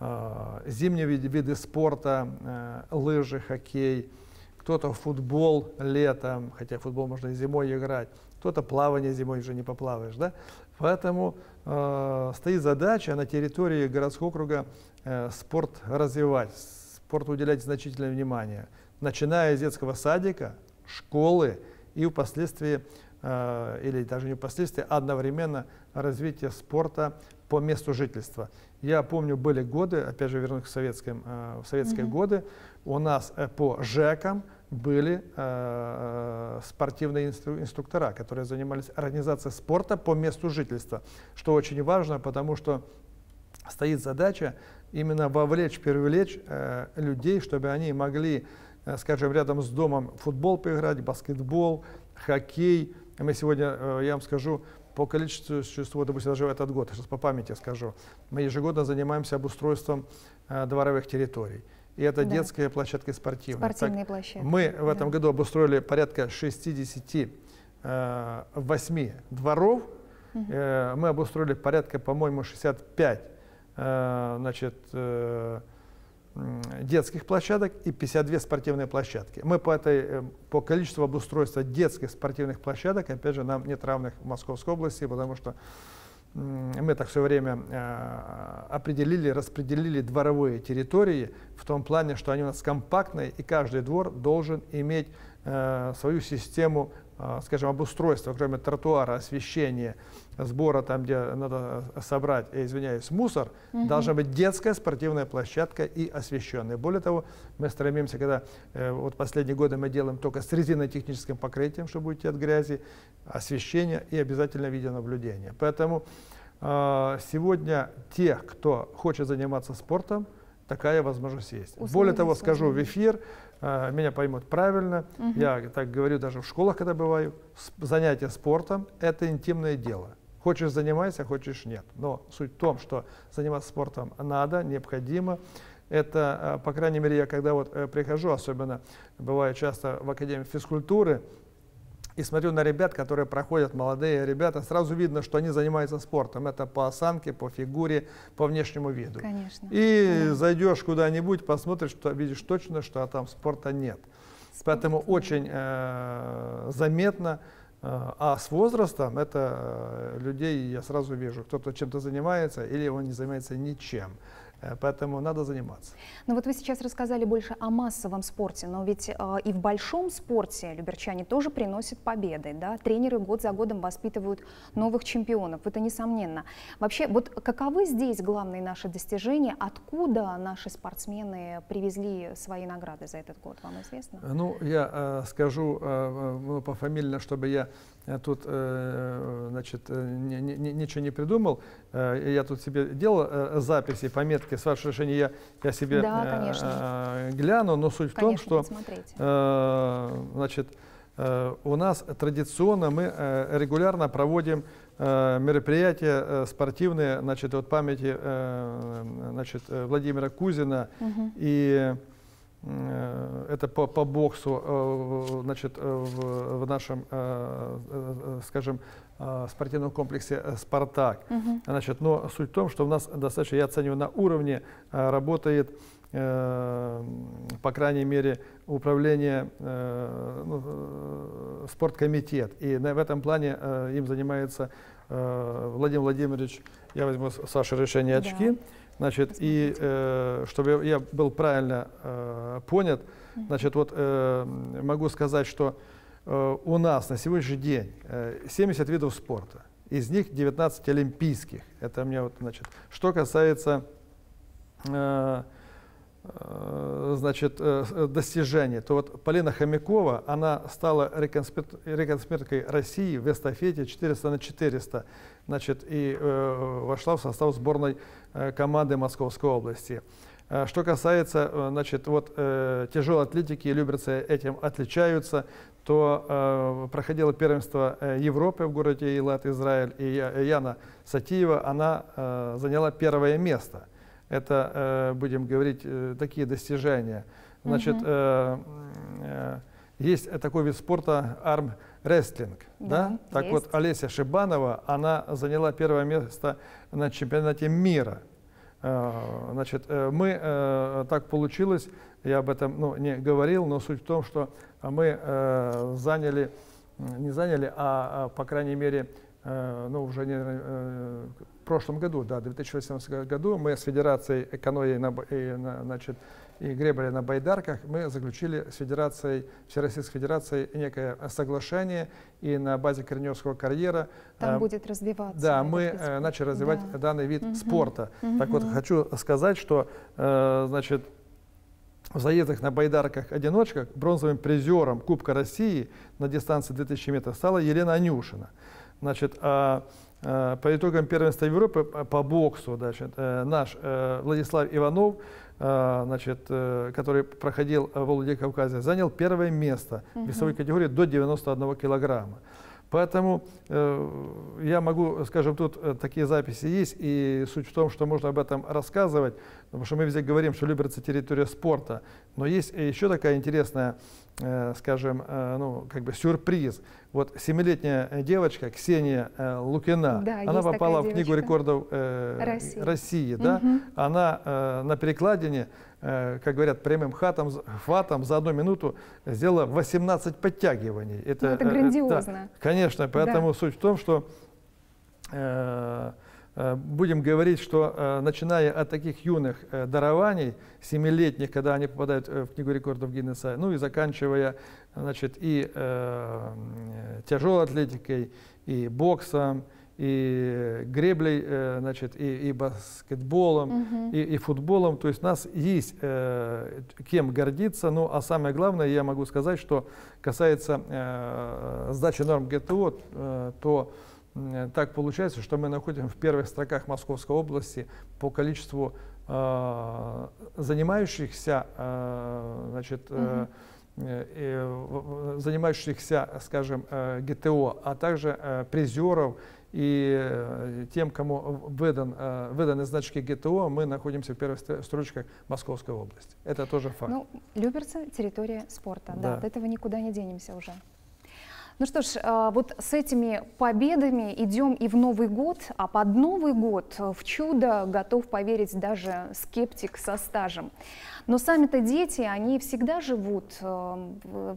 Speaker 2: э, зимние виды, спорта, э, лыжи, хоккей – кто-то футбол летом, хотя футбол можно и зимой играть, кто-то плавание зимой уже не поплаваешь, да? Поэтому э, стоит задача на территории городского округа э, спорт развивать, спорт уделять значительное внимание, начиная с детского садика, школы и впоследствии, э, или даже не впоследствии, одновременно развитие спорта по месту жительства. Я помню, были годы, опять же вернусь к советским, э, в советские mm-hmm. годы, у нас э, по ЖЭКам были э, спортивные инстру инструктора, которые занимались организацией спорта по месту жительства, что очень важно, потому что стоит задача именно вовлечь, привлечь э, людей, чтобы они могли, э, скажем, рядом с домом футбол поиграть, баскетбол, хоккей. Мы сегодня, э, я вам скажу, по количеству существует, допустим, даже в этот год, сейчас по памяти скажу, мы ежегодно занимаемся обустройством э, дворовых территорий. И это да. детская площадка и спортивная.
Speaker 1: Спортивные так, площадки.
Speaker 2: Мы в этом да. году обустроили порядка 68 э, дворов. Угу. Э, мы обустроили порядка, по-моему, 65 э, значит, э, детских площадок и 52 спортивные площадки. Мы по, этой, э, по количеству обустройства детских спортивных площадок, опять же, нам нет равных в Московской области, потому что мы так все время э, определили, распределили дворовые территории в том плане, что они у нас компактные, и каждый двор должен иметь э, свою систему, скажем, обустройства, кроме тротуара, освещения, сбора, там, где надо собрать, я извиняюсь, мусор, угу. должна быть детская спортивная площадка и освещенная. Более того, мы стремимся, когда вот последние годы мы делаем только с резинотехническим покрытием, чтобы уйти от грязи, освещение и обязательно видеонаблюдение. Поэтому э, сегодня те, кто хочет заниматься спортом, такая возможность есть. Условия Более того, скажу в эфир, э, меня поймут правильно, угу. я так говорю даже в школах, когда бываю, занятие спортом – это интимное дело. Хочешь занимайся, хочешь нет. Но суть в том, что заниматься спортом надо, необходимо. Это, по крайней мере, я когда вот э, прихожу, особенно бываю часто в Академии физкультуры, и смотрю на ребят, которые проходят, молодые ребята, сразу видно, что они занимаются спортом. Это по осанке, по фигуре, по внешнему виду.
Speaker 1: Конечно.
Speaker 2: И да. зайдешь куда-нибудь, посмотришь, что видишь точно, что там спорта нет. Спорт, Поэтому очень э, заметно. Э, а с возрастом это э, людей я сразу вижу, кто-то чем-то занимается или он не занимается ничем. Э, поэтому надо заниматься.
Speaker 1: Ну вот вы сейчас рассказали больше о массовом спорте, но ведь э, и в большом спорте люберчане тоже приносят победы. Да? Тренеры год за годом воспитывают новых чемпионов, это несомненно. Вообще, вот каковы здесь главные наши достижения? Откуда наши спортсмены привезли свои награды за этот год, вам известно?
Speaker 2: Ну, я э, скажу э, э пофамильно, чтобы я тут, э, значит, э, ничего не придумал. Э, я тут себе делал записи, пометки. С вашего решения я, я себе
Speaker 1: да,
Speaker 2: гляну, но суть конечно, в том, что значит, у нас традиционно мы регулярно проводим мероприятия спортивные, значит, от памяти значит, Владимира Кузина угу. и Э, это по, по боксу, э, значит, э, в, в нашем, скажем, спортивном комплексе «Спартак». Угу. Значит, но суть в том, что у нас достаточно, я оцениваю, на уровне работает, по крайней мере, управление, ну, спорткомитет. И в этом плане им занимается Владимир Владимирович, я возьму с вашего решения очки. Да. Значит, и э, чтобы я был правильно э, понят, значит, вот э, могу сказать, что э, у нас на сегодняшний день э, 70 видов спорта. из них 19 олимпийских. Это мне вот, значит, что касается э, значит, э, достижений, то вот Полина Хомякова, она стала реконспекторкой России в эстафете 400 на 400, значит, и э, вошла в состав сборной э, команды Московской области. Э, что касается э, значит, вот, э, тяжелой атлетики, люберцы этим отличаются, то э, проходило первенство Европы в городе Илат, Израиль, и Яна Сатиева, она э, заняла первое место. Это, э, будем говорить, э, такие достижения. Значит, э, э, есть такой вид спорта арм-рестлинг. Да, да? Так есть. вот, Олеся Шибанова, она заняла первое место на чемпионате мира. Э, значит, мы, так получилось, я об этом ну, не говорил, но суть в том, что мы заняли, не заняли, а, по крайней мере, ну, уже не, в прошлом году, да, в 2018 году, мы с Федерацией экономии значит, и гребли на байдарках, мы заключили с Федерацией, Всероссийской Федерацией некое соглашение, и на базе Корневского карьера...
Speaker 1: Там э, будет развиваться.
Speaker 2: Да, мы э, начали развивать да. данный вид угу. спорта. Угу. Так вот, хочу сказать, что, э, значит, в заездах на байдарках-одиночках бронзовым призером Кубка России на дистанции 2000 метров стала Елена Анюшина. Значит, а, по итогам первенства Европы по боксу значит, наш Владислав Иванов значит, э, который проходил в Владикавказе, занял первое место в весовой категории до 91 килограмма. Поэтому э, я могу, скажем, тут э, такие записи есть, и суть в том, что можно об этом рассказывать, потому что мы везде говорим, что Люберцы территория спорта, но есть еще такая интересная, э, скажем, э, ну, как бы сюрприз. Вот семилетняя девочка Ксения э, Лукина, да, она попала в книгу рекордов э, России, России да? угу. она э, на перекладине Э, как говорят, прямым хатом, хватом за одну минуту сделала 18 подтягиваний.
Speaker 1: Это, ну, это грандиозно.
Speaker 2: Да, конечно, поэтому да. суть в том, что э, э, будем говорить, что э, начиная от таких юных э, дарований, семилетних, когда они попадают в книгу рекордов Гиннесса, ну и заканчивая значит, и э, тяжелой атлетикой, и боксом, и греблей, э, значит, и, и баскетболом, угу. и, и футболом. То есть у нас есть э, кем гордиться. Ну, а самое главное, я могу сказать, что касается э, сдачи норм ГТО, э, то э, так получается, что мы находимся в первых строках Московской области по количеству э, занимающихся, э, значит, э, э, занимающихся, скажем, э, ГТО, а также э, призеров и э, тем, кому выдан, э, выданы значки ГТО, мы находимся в первых строчках Московской области. Это тоже факт.
Speaker 1: Ну, Люберцы – территория спорта. Да. да, от этого никуда не денемся уже. Ну что ж, э, вот с этими победами идем и в Новый год, а под Новый год в чудо готов поверить даже скептик со стажем. Но сами-то дети, они всегда живут, э,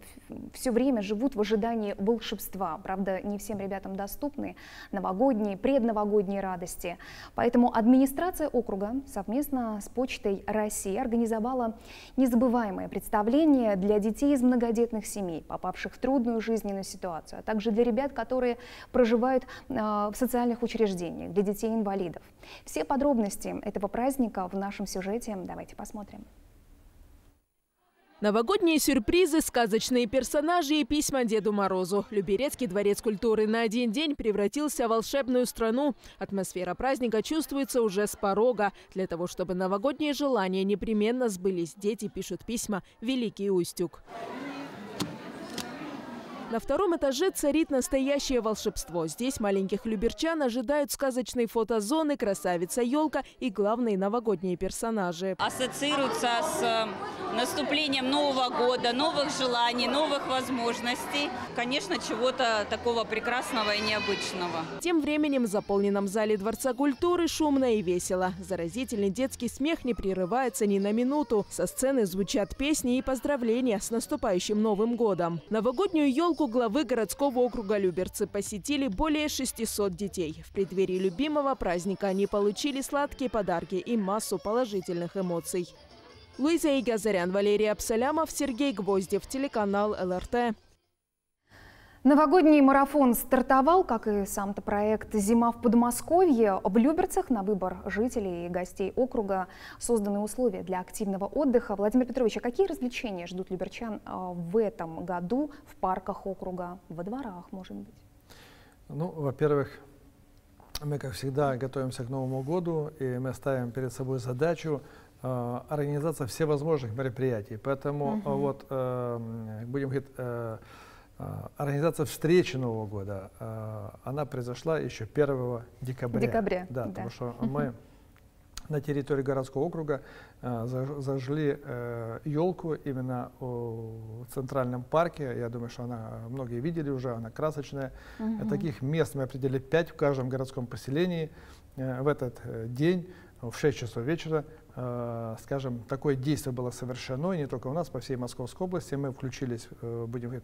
Speaker 1: все время живут в ожидании волшебства. Правда, не всем ребятам доступны новогодние, предновогодние радости. Поэтому администрация округа совместно с Почтой России организовала незабываемое представление для детей из многодетных семей, попавших в трудную жизненную ситуацию, а также для ребят, которые проживают э, в социальных учреждениях, для детей-инвалидов. Все подробности этого праздника в нашем сюжете давайте посмотрим.
Speaker 7: Новогодние сюрпризы, сказочные персонажи и письма Деду Морозу. Люберецкий дворец культуры на один день превратился в волшебную страну. Атмосфера праздника чувствуется уже с порога. Для того, чтобы новогодние желания непременно сбылись, дети пишут письма «Великий Устюг». На втором этаже царит настоящее волшебство. Здесь маленьких люберчан ожидают сказочные фотозоны, красавица-елка и главные новогодние персонажи.
Speaker 10: Ассоциируются с э, наступлением Нового года, новых желаний, новых возможностей. Конечно, чего-то такого прекрасного и необычного.
Speaker 7: Тем временем в заполненном зале Дворца культуры шумно и весело. Заразительный детский смех не прерывается ни на минуту. Со сцены звучат песни и поздравления с наступающим Новым годом. Новогоднюю елку Прогулку главы городского округа Люберцы посетили более 600 детей. В преддверии любимого праздника они получили сладкие подарки и массу положительных эмоций. Луиза Игазарян, Валерий Абсалямов, Сергей Гвоздев, телеканал ЛРТ.
Speaker 1: Новогодний марафон стартовал, как и сам-то проект «Зима в Подмосковье». В Люберцах на выбор жителей и гостей округа созданы условия для активного отдыха. Владимир Петрович, а какие развлечения ждут люберчан а, в этом году в парках округа, во дворах, может быть?
Speaker 2: Ну, во-первых, мы, как всегда, готовимся к Новому году, и мы ставим перед собой задачу э, организация всевозможных мероприятий. Поэтому угу. вот э, будем говорить, э, организация встречи Нового года, а, она произошла еще 1 декабря.
Speaker 1: Декабря,
Speaker 2: да. да. Потому что мы на территории городского округа а, зажгли елку э, именно в центральном парке. Я думаю, что она многие видели уже, она красочная. Угу. Таких мест мы определили 5 в каждом городском поселении. Э, в этот э, день в 6 часов вечера скажем, такое действие было совершено, и не только у нас, по всей Московской области. Мы включились, будем говорить,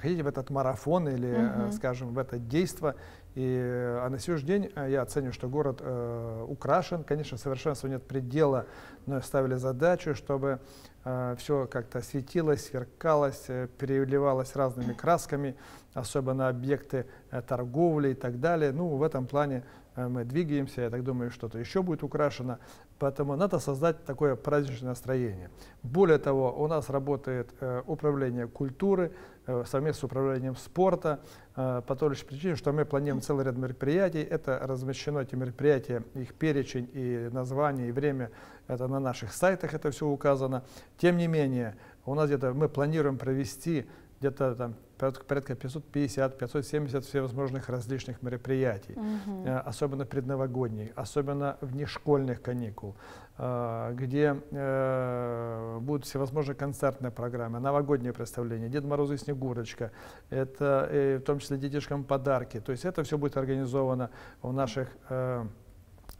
Speaker 2: хотите в этот марафон или, угу. скажем, в это действо. И, а на сегодняшний день я оцениваю, что город э, украшен. Конечно, совершенства нет предела, но ставили задачу, чтобы э, все как-то светилось, сверкалось, э, переливалось разными красками, особенно объекты э, торговли и так далее. Ну, в этом плане э, мы двигаемся, я так думаю, что-то еще будет украшено. Поэтому надо создать такое праздничное настроение. Более того, у нас работает э, управление культуры э, совместно с управлением спорта э, по той лишь причине, что мы планируем целый ряд мероприятий. Это размещено эти мероприятия, их перечень и название, и время, это на наших сайтах это все указано. Тем не менее, у нас где-то мы планируем провести где-то там порядка 550-570 всевозможных различных мероприятий, угу. особенно предновогодних, особенно внешкольных каникул, э, где э, будут всевозможные концертные программы, новогодние представления, Дед Мороз и Снегурочка, это в том числе детишкам подарки. То есть это все будет организовано в наших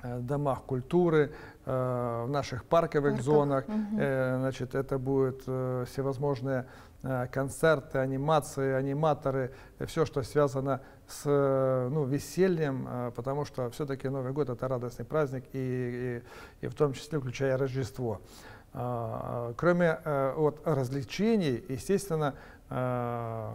Speaker 2: домах культуры, в наших парковых Парках. зонах. Угу. Значит, это будут всевозможные Э, концерты, анимации, аниматоры, все, что связано с э, ну, весельем, э, потому что все-таки Новый год это радостный праздник, и, и, и в том числе включая Рождество. Кроме вот, развлечений, естественно, а,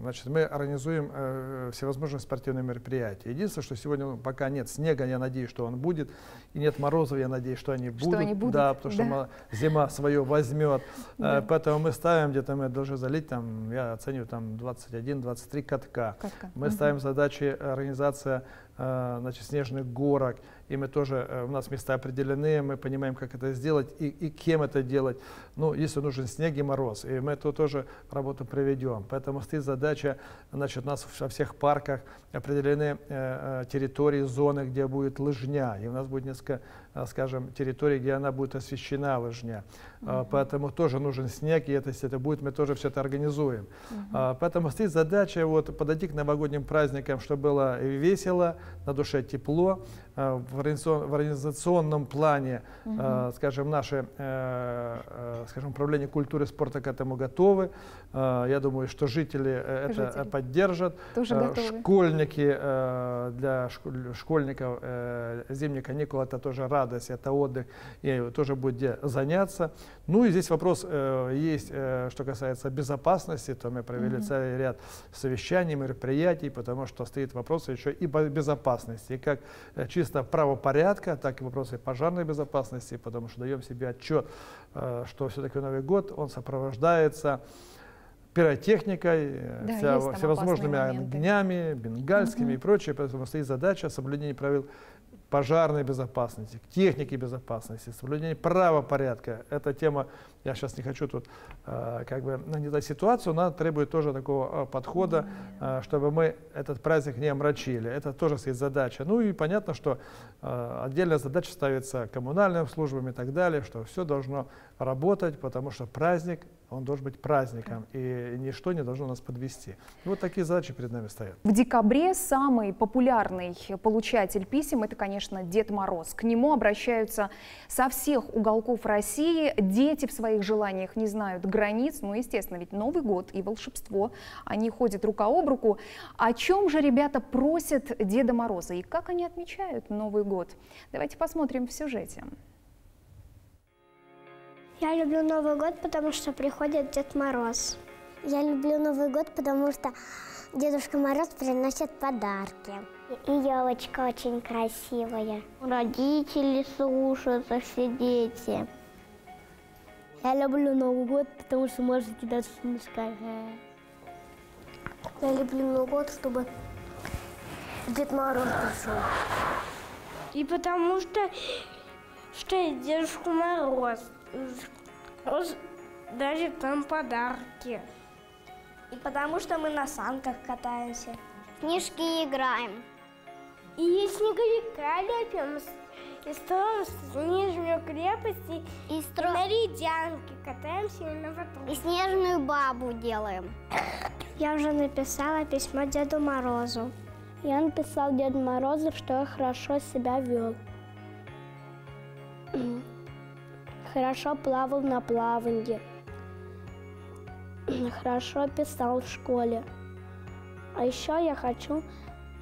Speaker 2: значит, мы организуем э, всевозможные спортивные мероприятия. Единственное, что сегодня ну, пока нет снега, я надеюсь, что он будет, и нет морозов, я надеюсь, что они будут. Что они будут да, потому да. что зима свое возьмет. Да. Э, поэтому мы ставим где-то, мы должны залить, там, я оцениваю, там 21-23 катка. катка. Мы угу. ставим задачи организация э, значит, снежных горок, и мы тоже, э, у нас места определены, мы понимаем, как это сделать и, и кем это делать. Ну, если нужен снег и мороз, и мы эту тоже работу проведем. Поэтому стоит задача, значит, у нас во всех парках определены э, э, территории, зоны, где будет лыжня, и у нас будет несколько скажем, территории, где она будет освещена лыжня. Uh-huh. Поэтому тоже нужен снег, и это, если это будет, мы тоже все это организуем. Uh-huh. Поэтому стоит задача вот, подойти к новогодним праздникам, чтобы было весело, на душе тепло. В, организационном плане, uh-huh. скажем, наше э, э, скажем, управление культуры и спорта к этому готовы. Я думаю, что жители, э, жители. это поддержат.
Speaker 1: Тоже готовы.
Speaker 2: Школьники, для школьников зимние каникулы это тоже радость радость, это отдых, и тоже будет где заняться. Ну и здесь вопрос э, есть, э, что касается безопасности, то мы провели mm-hmm. целый ряд совещаний, мероприятий, потому что стоит вопрос еще и безопасности, как э, чисто правопорядка, так и вопросы пожарной безопасности, потому что даем себе отчет, э, что все-таки Новый год, он сопровождается пиротехникой, э, да, вся, всевозможными огнями, бенгальскими угу. и прочее. Поэтому стоит задача соблюдения правил пожарной безопасности, к технике безопасности, соблюдение правопорядка. Эта тема, я сейчас не хочу тут э, как бы нагнетать ситуацию, она требует тоже такого э, подхода, э, чтобы мы этот праздник не омрачили. Это тоже стоит задача. Ну и понятно, что э, отдельная задача ставится коммунальным службам и так далее, что все должно работать, потому что праздник он должен быть праздником, и ничто не должно нас подвести. И вот такие задачи перед нами стоят.
Speaker 1: В декабре самый популярный получатель писем – это, конечно, Дед Мороз. К нему обращаются со всех уголков России. Дети в своих желаниях не знают границ, ну, естественно, ведь Новый год и волшебство, они ходят рука об руку. О чем же ребята просят Деда Мороза и как они отмечают Новый год? Давайте посмотрим в сюжете.
Speaker 11: Я люблю Новый год, потому что приходит Дед Мороз. Я люблю Новый год, потому что Дедушка Мороз приносит подарки. И елочка очень красивая. Родители слушаются, все дети. Я люблю Новый год, потому что можно кидать снежками. Я люблю Новый год, чтобы Дед Мороз пришел. И потому что, что Дедушка Мороз, он дарит нам подарки. И потому что мы на санках катаемся. Снежки играем. И снеговика лепим, и строим снежную крепость, и, и стро... на ледянке катаемся на воду. И снежную бабу делаем. Я уже написала письмо Деду Морозу. Я написал Деду Морозу, что я хорошо себя вел. Хорошо плавал на плаванье. <clears throat> Хорошо писал в школе. А еще я хочу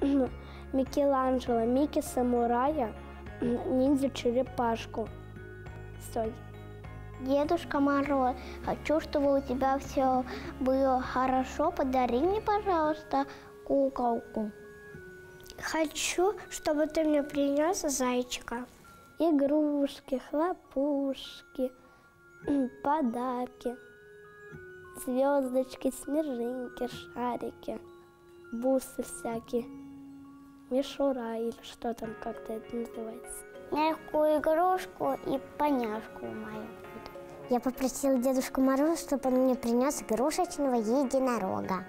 Speaker 11: <clears throat> Микеланджело, Микки Самурая, <clears throat> ниндзя-черепашку. Стой. Дедушка Мороз, хочу, чтобы у тебя все было хорошо. Подари мне, пожалуйста, куколку. Хочу, чтобы ты мне принес зайчика. Игрушки, хлопушки, подарки, звездочки, снежинки, шарики, бусы всякие, мишура или что там как-то это называется. Мягкую игрушку и поняшку мою. Я попросила Дедушку Мороза, чтобы он мне принес игрушечного единорога.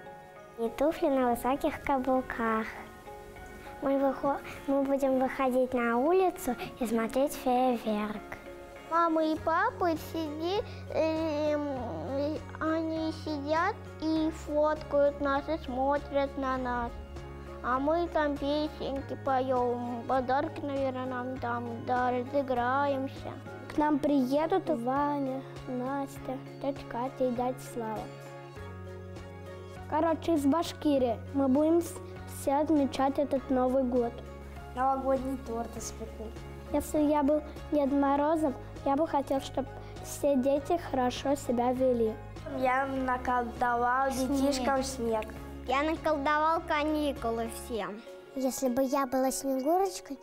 Speaker 11: И туфли на высоких каблуках. Мы, выход... мы будем выходить на улицу и смотреть фейерверк. Мама и папа сидят, э, они сидят и фоткают нас и смотрят на нас. А мы там песенки поем, подарки, наверное, нам там дарят, играемся. К нам приедут Ваня, Настя, тетя Катя и дядя Слава. Короче, из Башкирии. Мы будем все отмечать этот Новый год. Новогодний торт испеку. Если я был Дедом Морозом, я бы хотел, чтобы все дети хорошо себя вели. Я наколдовал детишкам снег. Я наколдовал каникулы всем. Если бы я была Снегурочкой,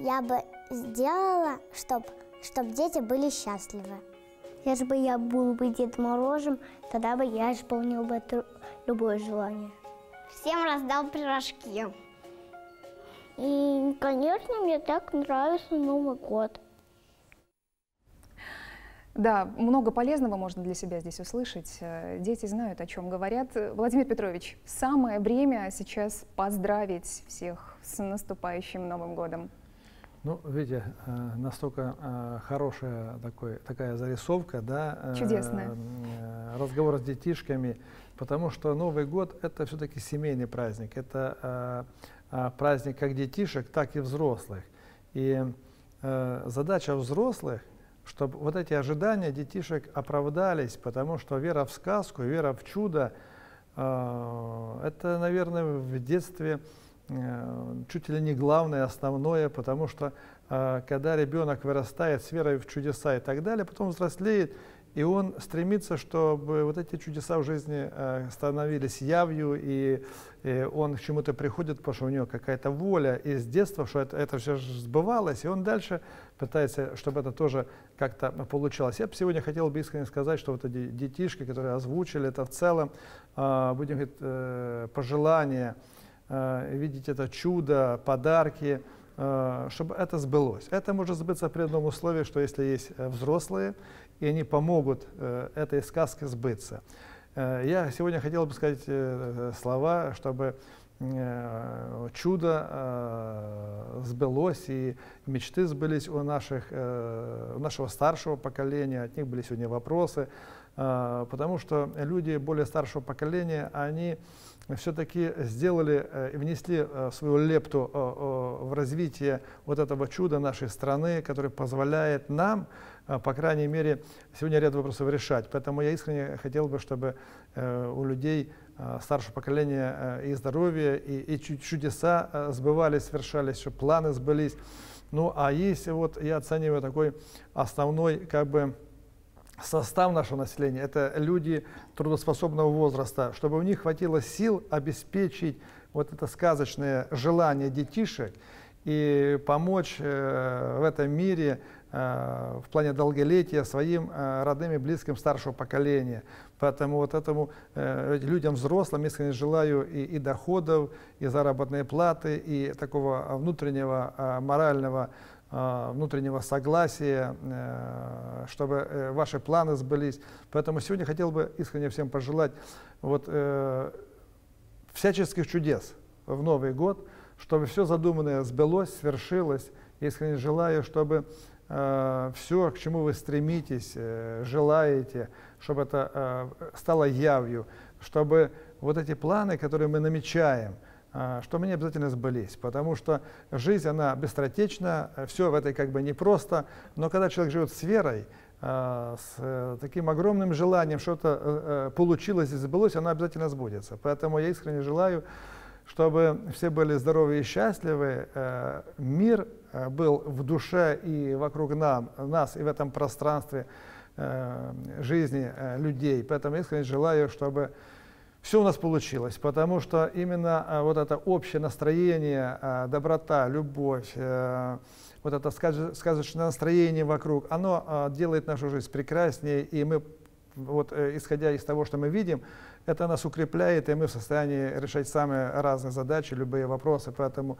Speaker 11: я бы сделала, чтобы чтоб дети были счастливы. Если бы я был бы Дедом Морозом, тогда бы я исполнил бы любое желание. Всем раздал пирожки. И, конечно, мне так нравится Новый год.
Speaker 1: Да, много полезного можно для себя здесь услышать. Э, дети знают, о чем говорят. Владимир Петрович, самое время сейчас поздравить всех с наступающим Новым годом.
Speaker 2: Ну, видите, э, настолько э, хорошая такой, такая зарисовка, да,
Speaker 1: Чудесная.
Speaker 2: Разговор с детишками, потому что Новый год – это все-таки семейный праздник, это праздник как детишек, так и взрослых. И задача взрослых чтобы вот эти ожидания детишек оправдались, потому что вера в сказку, вера в чудо, э, это, наверное, в детстве э, чуть ли не главное, основное, потому что э, когда ребенок вырастает с верой в чудеса и так далее, потом взрослеет, и он стремится, чтобы вот эти чудеса в жизни э, становились явью, и, и он к чему-то приходит, потому что у него какая-то воля из детства, что это, это все сбывалось, и он дальше пытается, чтобы это тоже как-то получалось. Я бы сегодня хотел бы искренне сказать, что вот эти детишки, которые озвучили это в целом, э, будем говорить, э, пожелания, видеть это чудо, подарки, чтобы это сбылось. Это может сбыться при одном условии, что если есть взрослые, и они помогут э, этой сказке сбыться. Э, я сегодня хотел бы сказать э, слова, чтобы чудо сбылось, и мечты сбылись у, наших, у нашего старшего поколения, от них были сегодня вопросы, потому что люди более старшего поколения, они все-таки сделали и внесли свою лепту в развитие вот этого чуда нашей страны, которое позволяет нам по крайней мере, сегодня ряд вопросов решать. Поэтому я искренне хотел бы, чтобы э, у людей а, старшего поколения э, и здоровье, и, и чудеса э, сбывались, совершались, чтобы планы сбылись. Ну, а есть вот, я оцениваю такой основной, как бы, состав нашего населения, это люди трудоспособного возраста, чтобы у них хватило сил обеспечить вот это сказочное желание детишек и помочь э, в этом мире э, в плане долголетия своим э, родным и близким старшего поколения. Поэтому вот этому э, людям взрослым искренне желаю и, и доходов, и заработной платы, и такого внутреннего э, морального э, внутреннего согласия, э, чтобы э, ваши планы сбылись. Поэтому сегодня хотел бы искренне всем пожелать вот, всяческих чудес в Новый год, чтобы все задуманное сбылось, свершилось. искренне желаю, чтобы э, все, к чему вы стремитесь, э, желаете, чтобы это э, стало явью, чтобы вот эти планы, которые мы намечаем, э, чтобы они обязательно сбылись, потому что жизнь, она быстротечна, все в этой как бы непросто, но когда человек живет с верой, э, с э, таким огромным желанием что-то получилось и сбылось, оно обязательно сбудется. Поэтому я искренне желаю, чтобы все были здоровы и счастливы, мир был в душе и вокруг нам, нас и в этом пространстве, Э, жизни э, людей. Поэтому искренне желаю, чтобы все у нас получилось, потому что именно э, вот это общее настроение, доброта, любовь, вот это сказочное настроение вокруг, оно делает нашу жизнь прекраснее, и мы, вот, исходя из того, что мы видим, это нас укрепляет, и мы в состоянии решать самые разные задачи, любые вопросы. Поэтому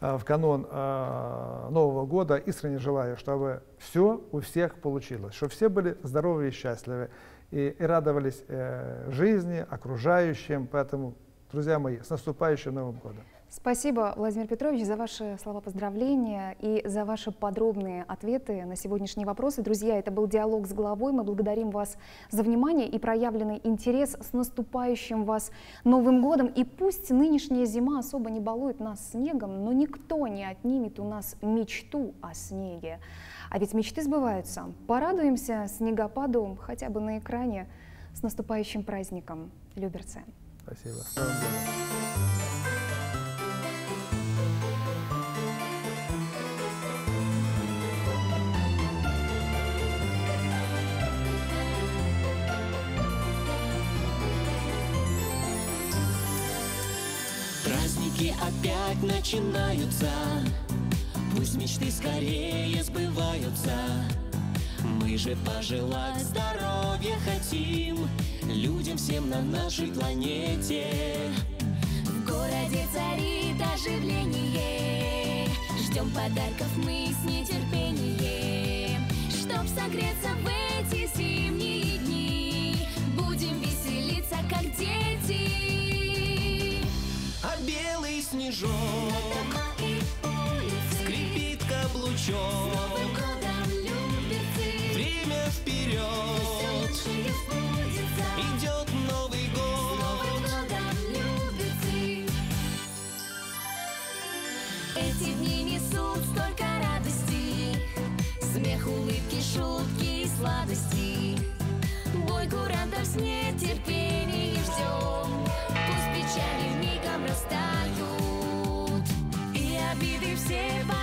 Speaker 2: Э, в канон э, Нового года искренне желаю, чтобы все у всех получилось, чтобы все были здоровы и счастливы и, и радовались э, жизни, окружающим. Поэтому, друзья мои, с наступающим Новым годом!
Speaker 1: Спасибо, Владимир Петрович, за ваши слова поздравления и за ваши подробные ответы на сегодняшние вопросы. Друзья, это был диалог с главой. Мы благодарим вас за внимание и проявленный интерес. С наступающим вас Новым годом. И пусть нынешняя зима особо не балует нас снегом, но никто не отнимет у нас мечту о снеге. А ведь мечты сбываются. Порадуемся снегопаду хотя бы на экране. С наступающим праздником, Люберцы.
Speaker 2: Спасибо.
Speaker 12: Опять начинаются. Пусть мечты скорее сбываются. Мы же пожелать здоровья хотим Людям всем на нашей планете.
Speaker 13: В городе царит оживление. Ждем подарков мы с нетерпением. Чтоб согреться в эти зимние дни. Будем веселиться, как дети
Speaker 12: а белый снежок скрипит каблучок. Время вперед идет Новый год.
Speaker 13: Эти дни несут столько радости, смех, улыбки, шутки и сладости. Бой нетерпением ждем, пусть печали мигом растают, и обиды все позабудутся,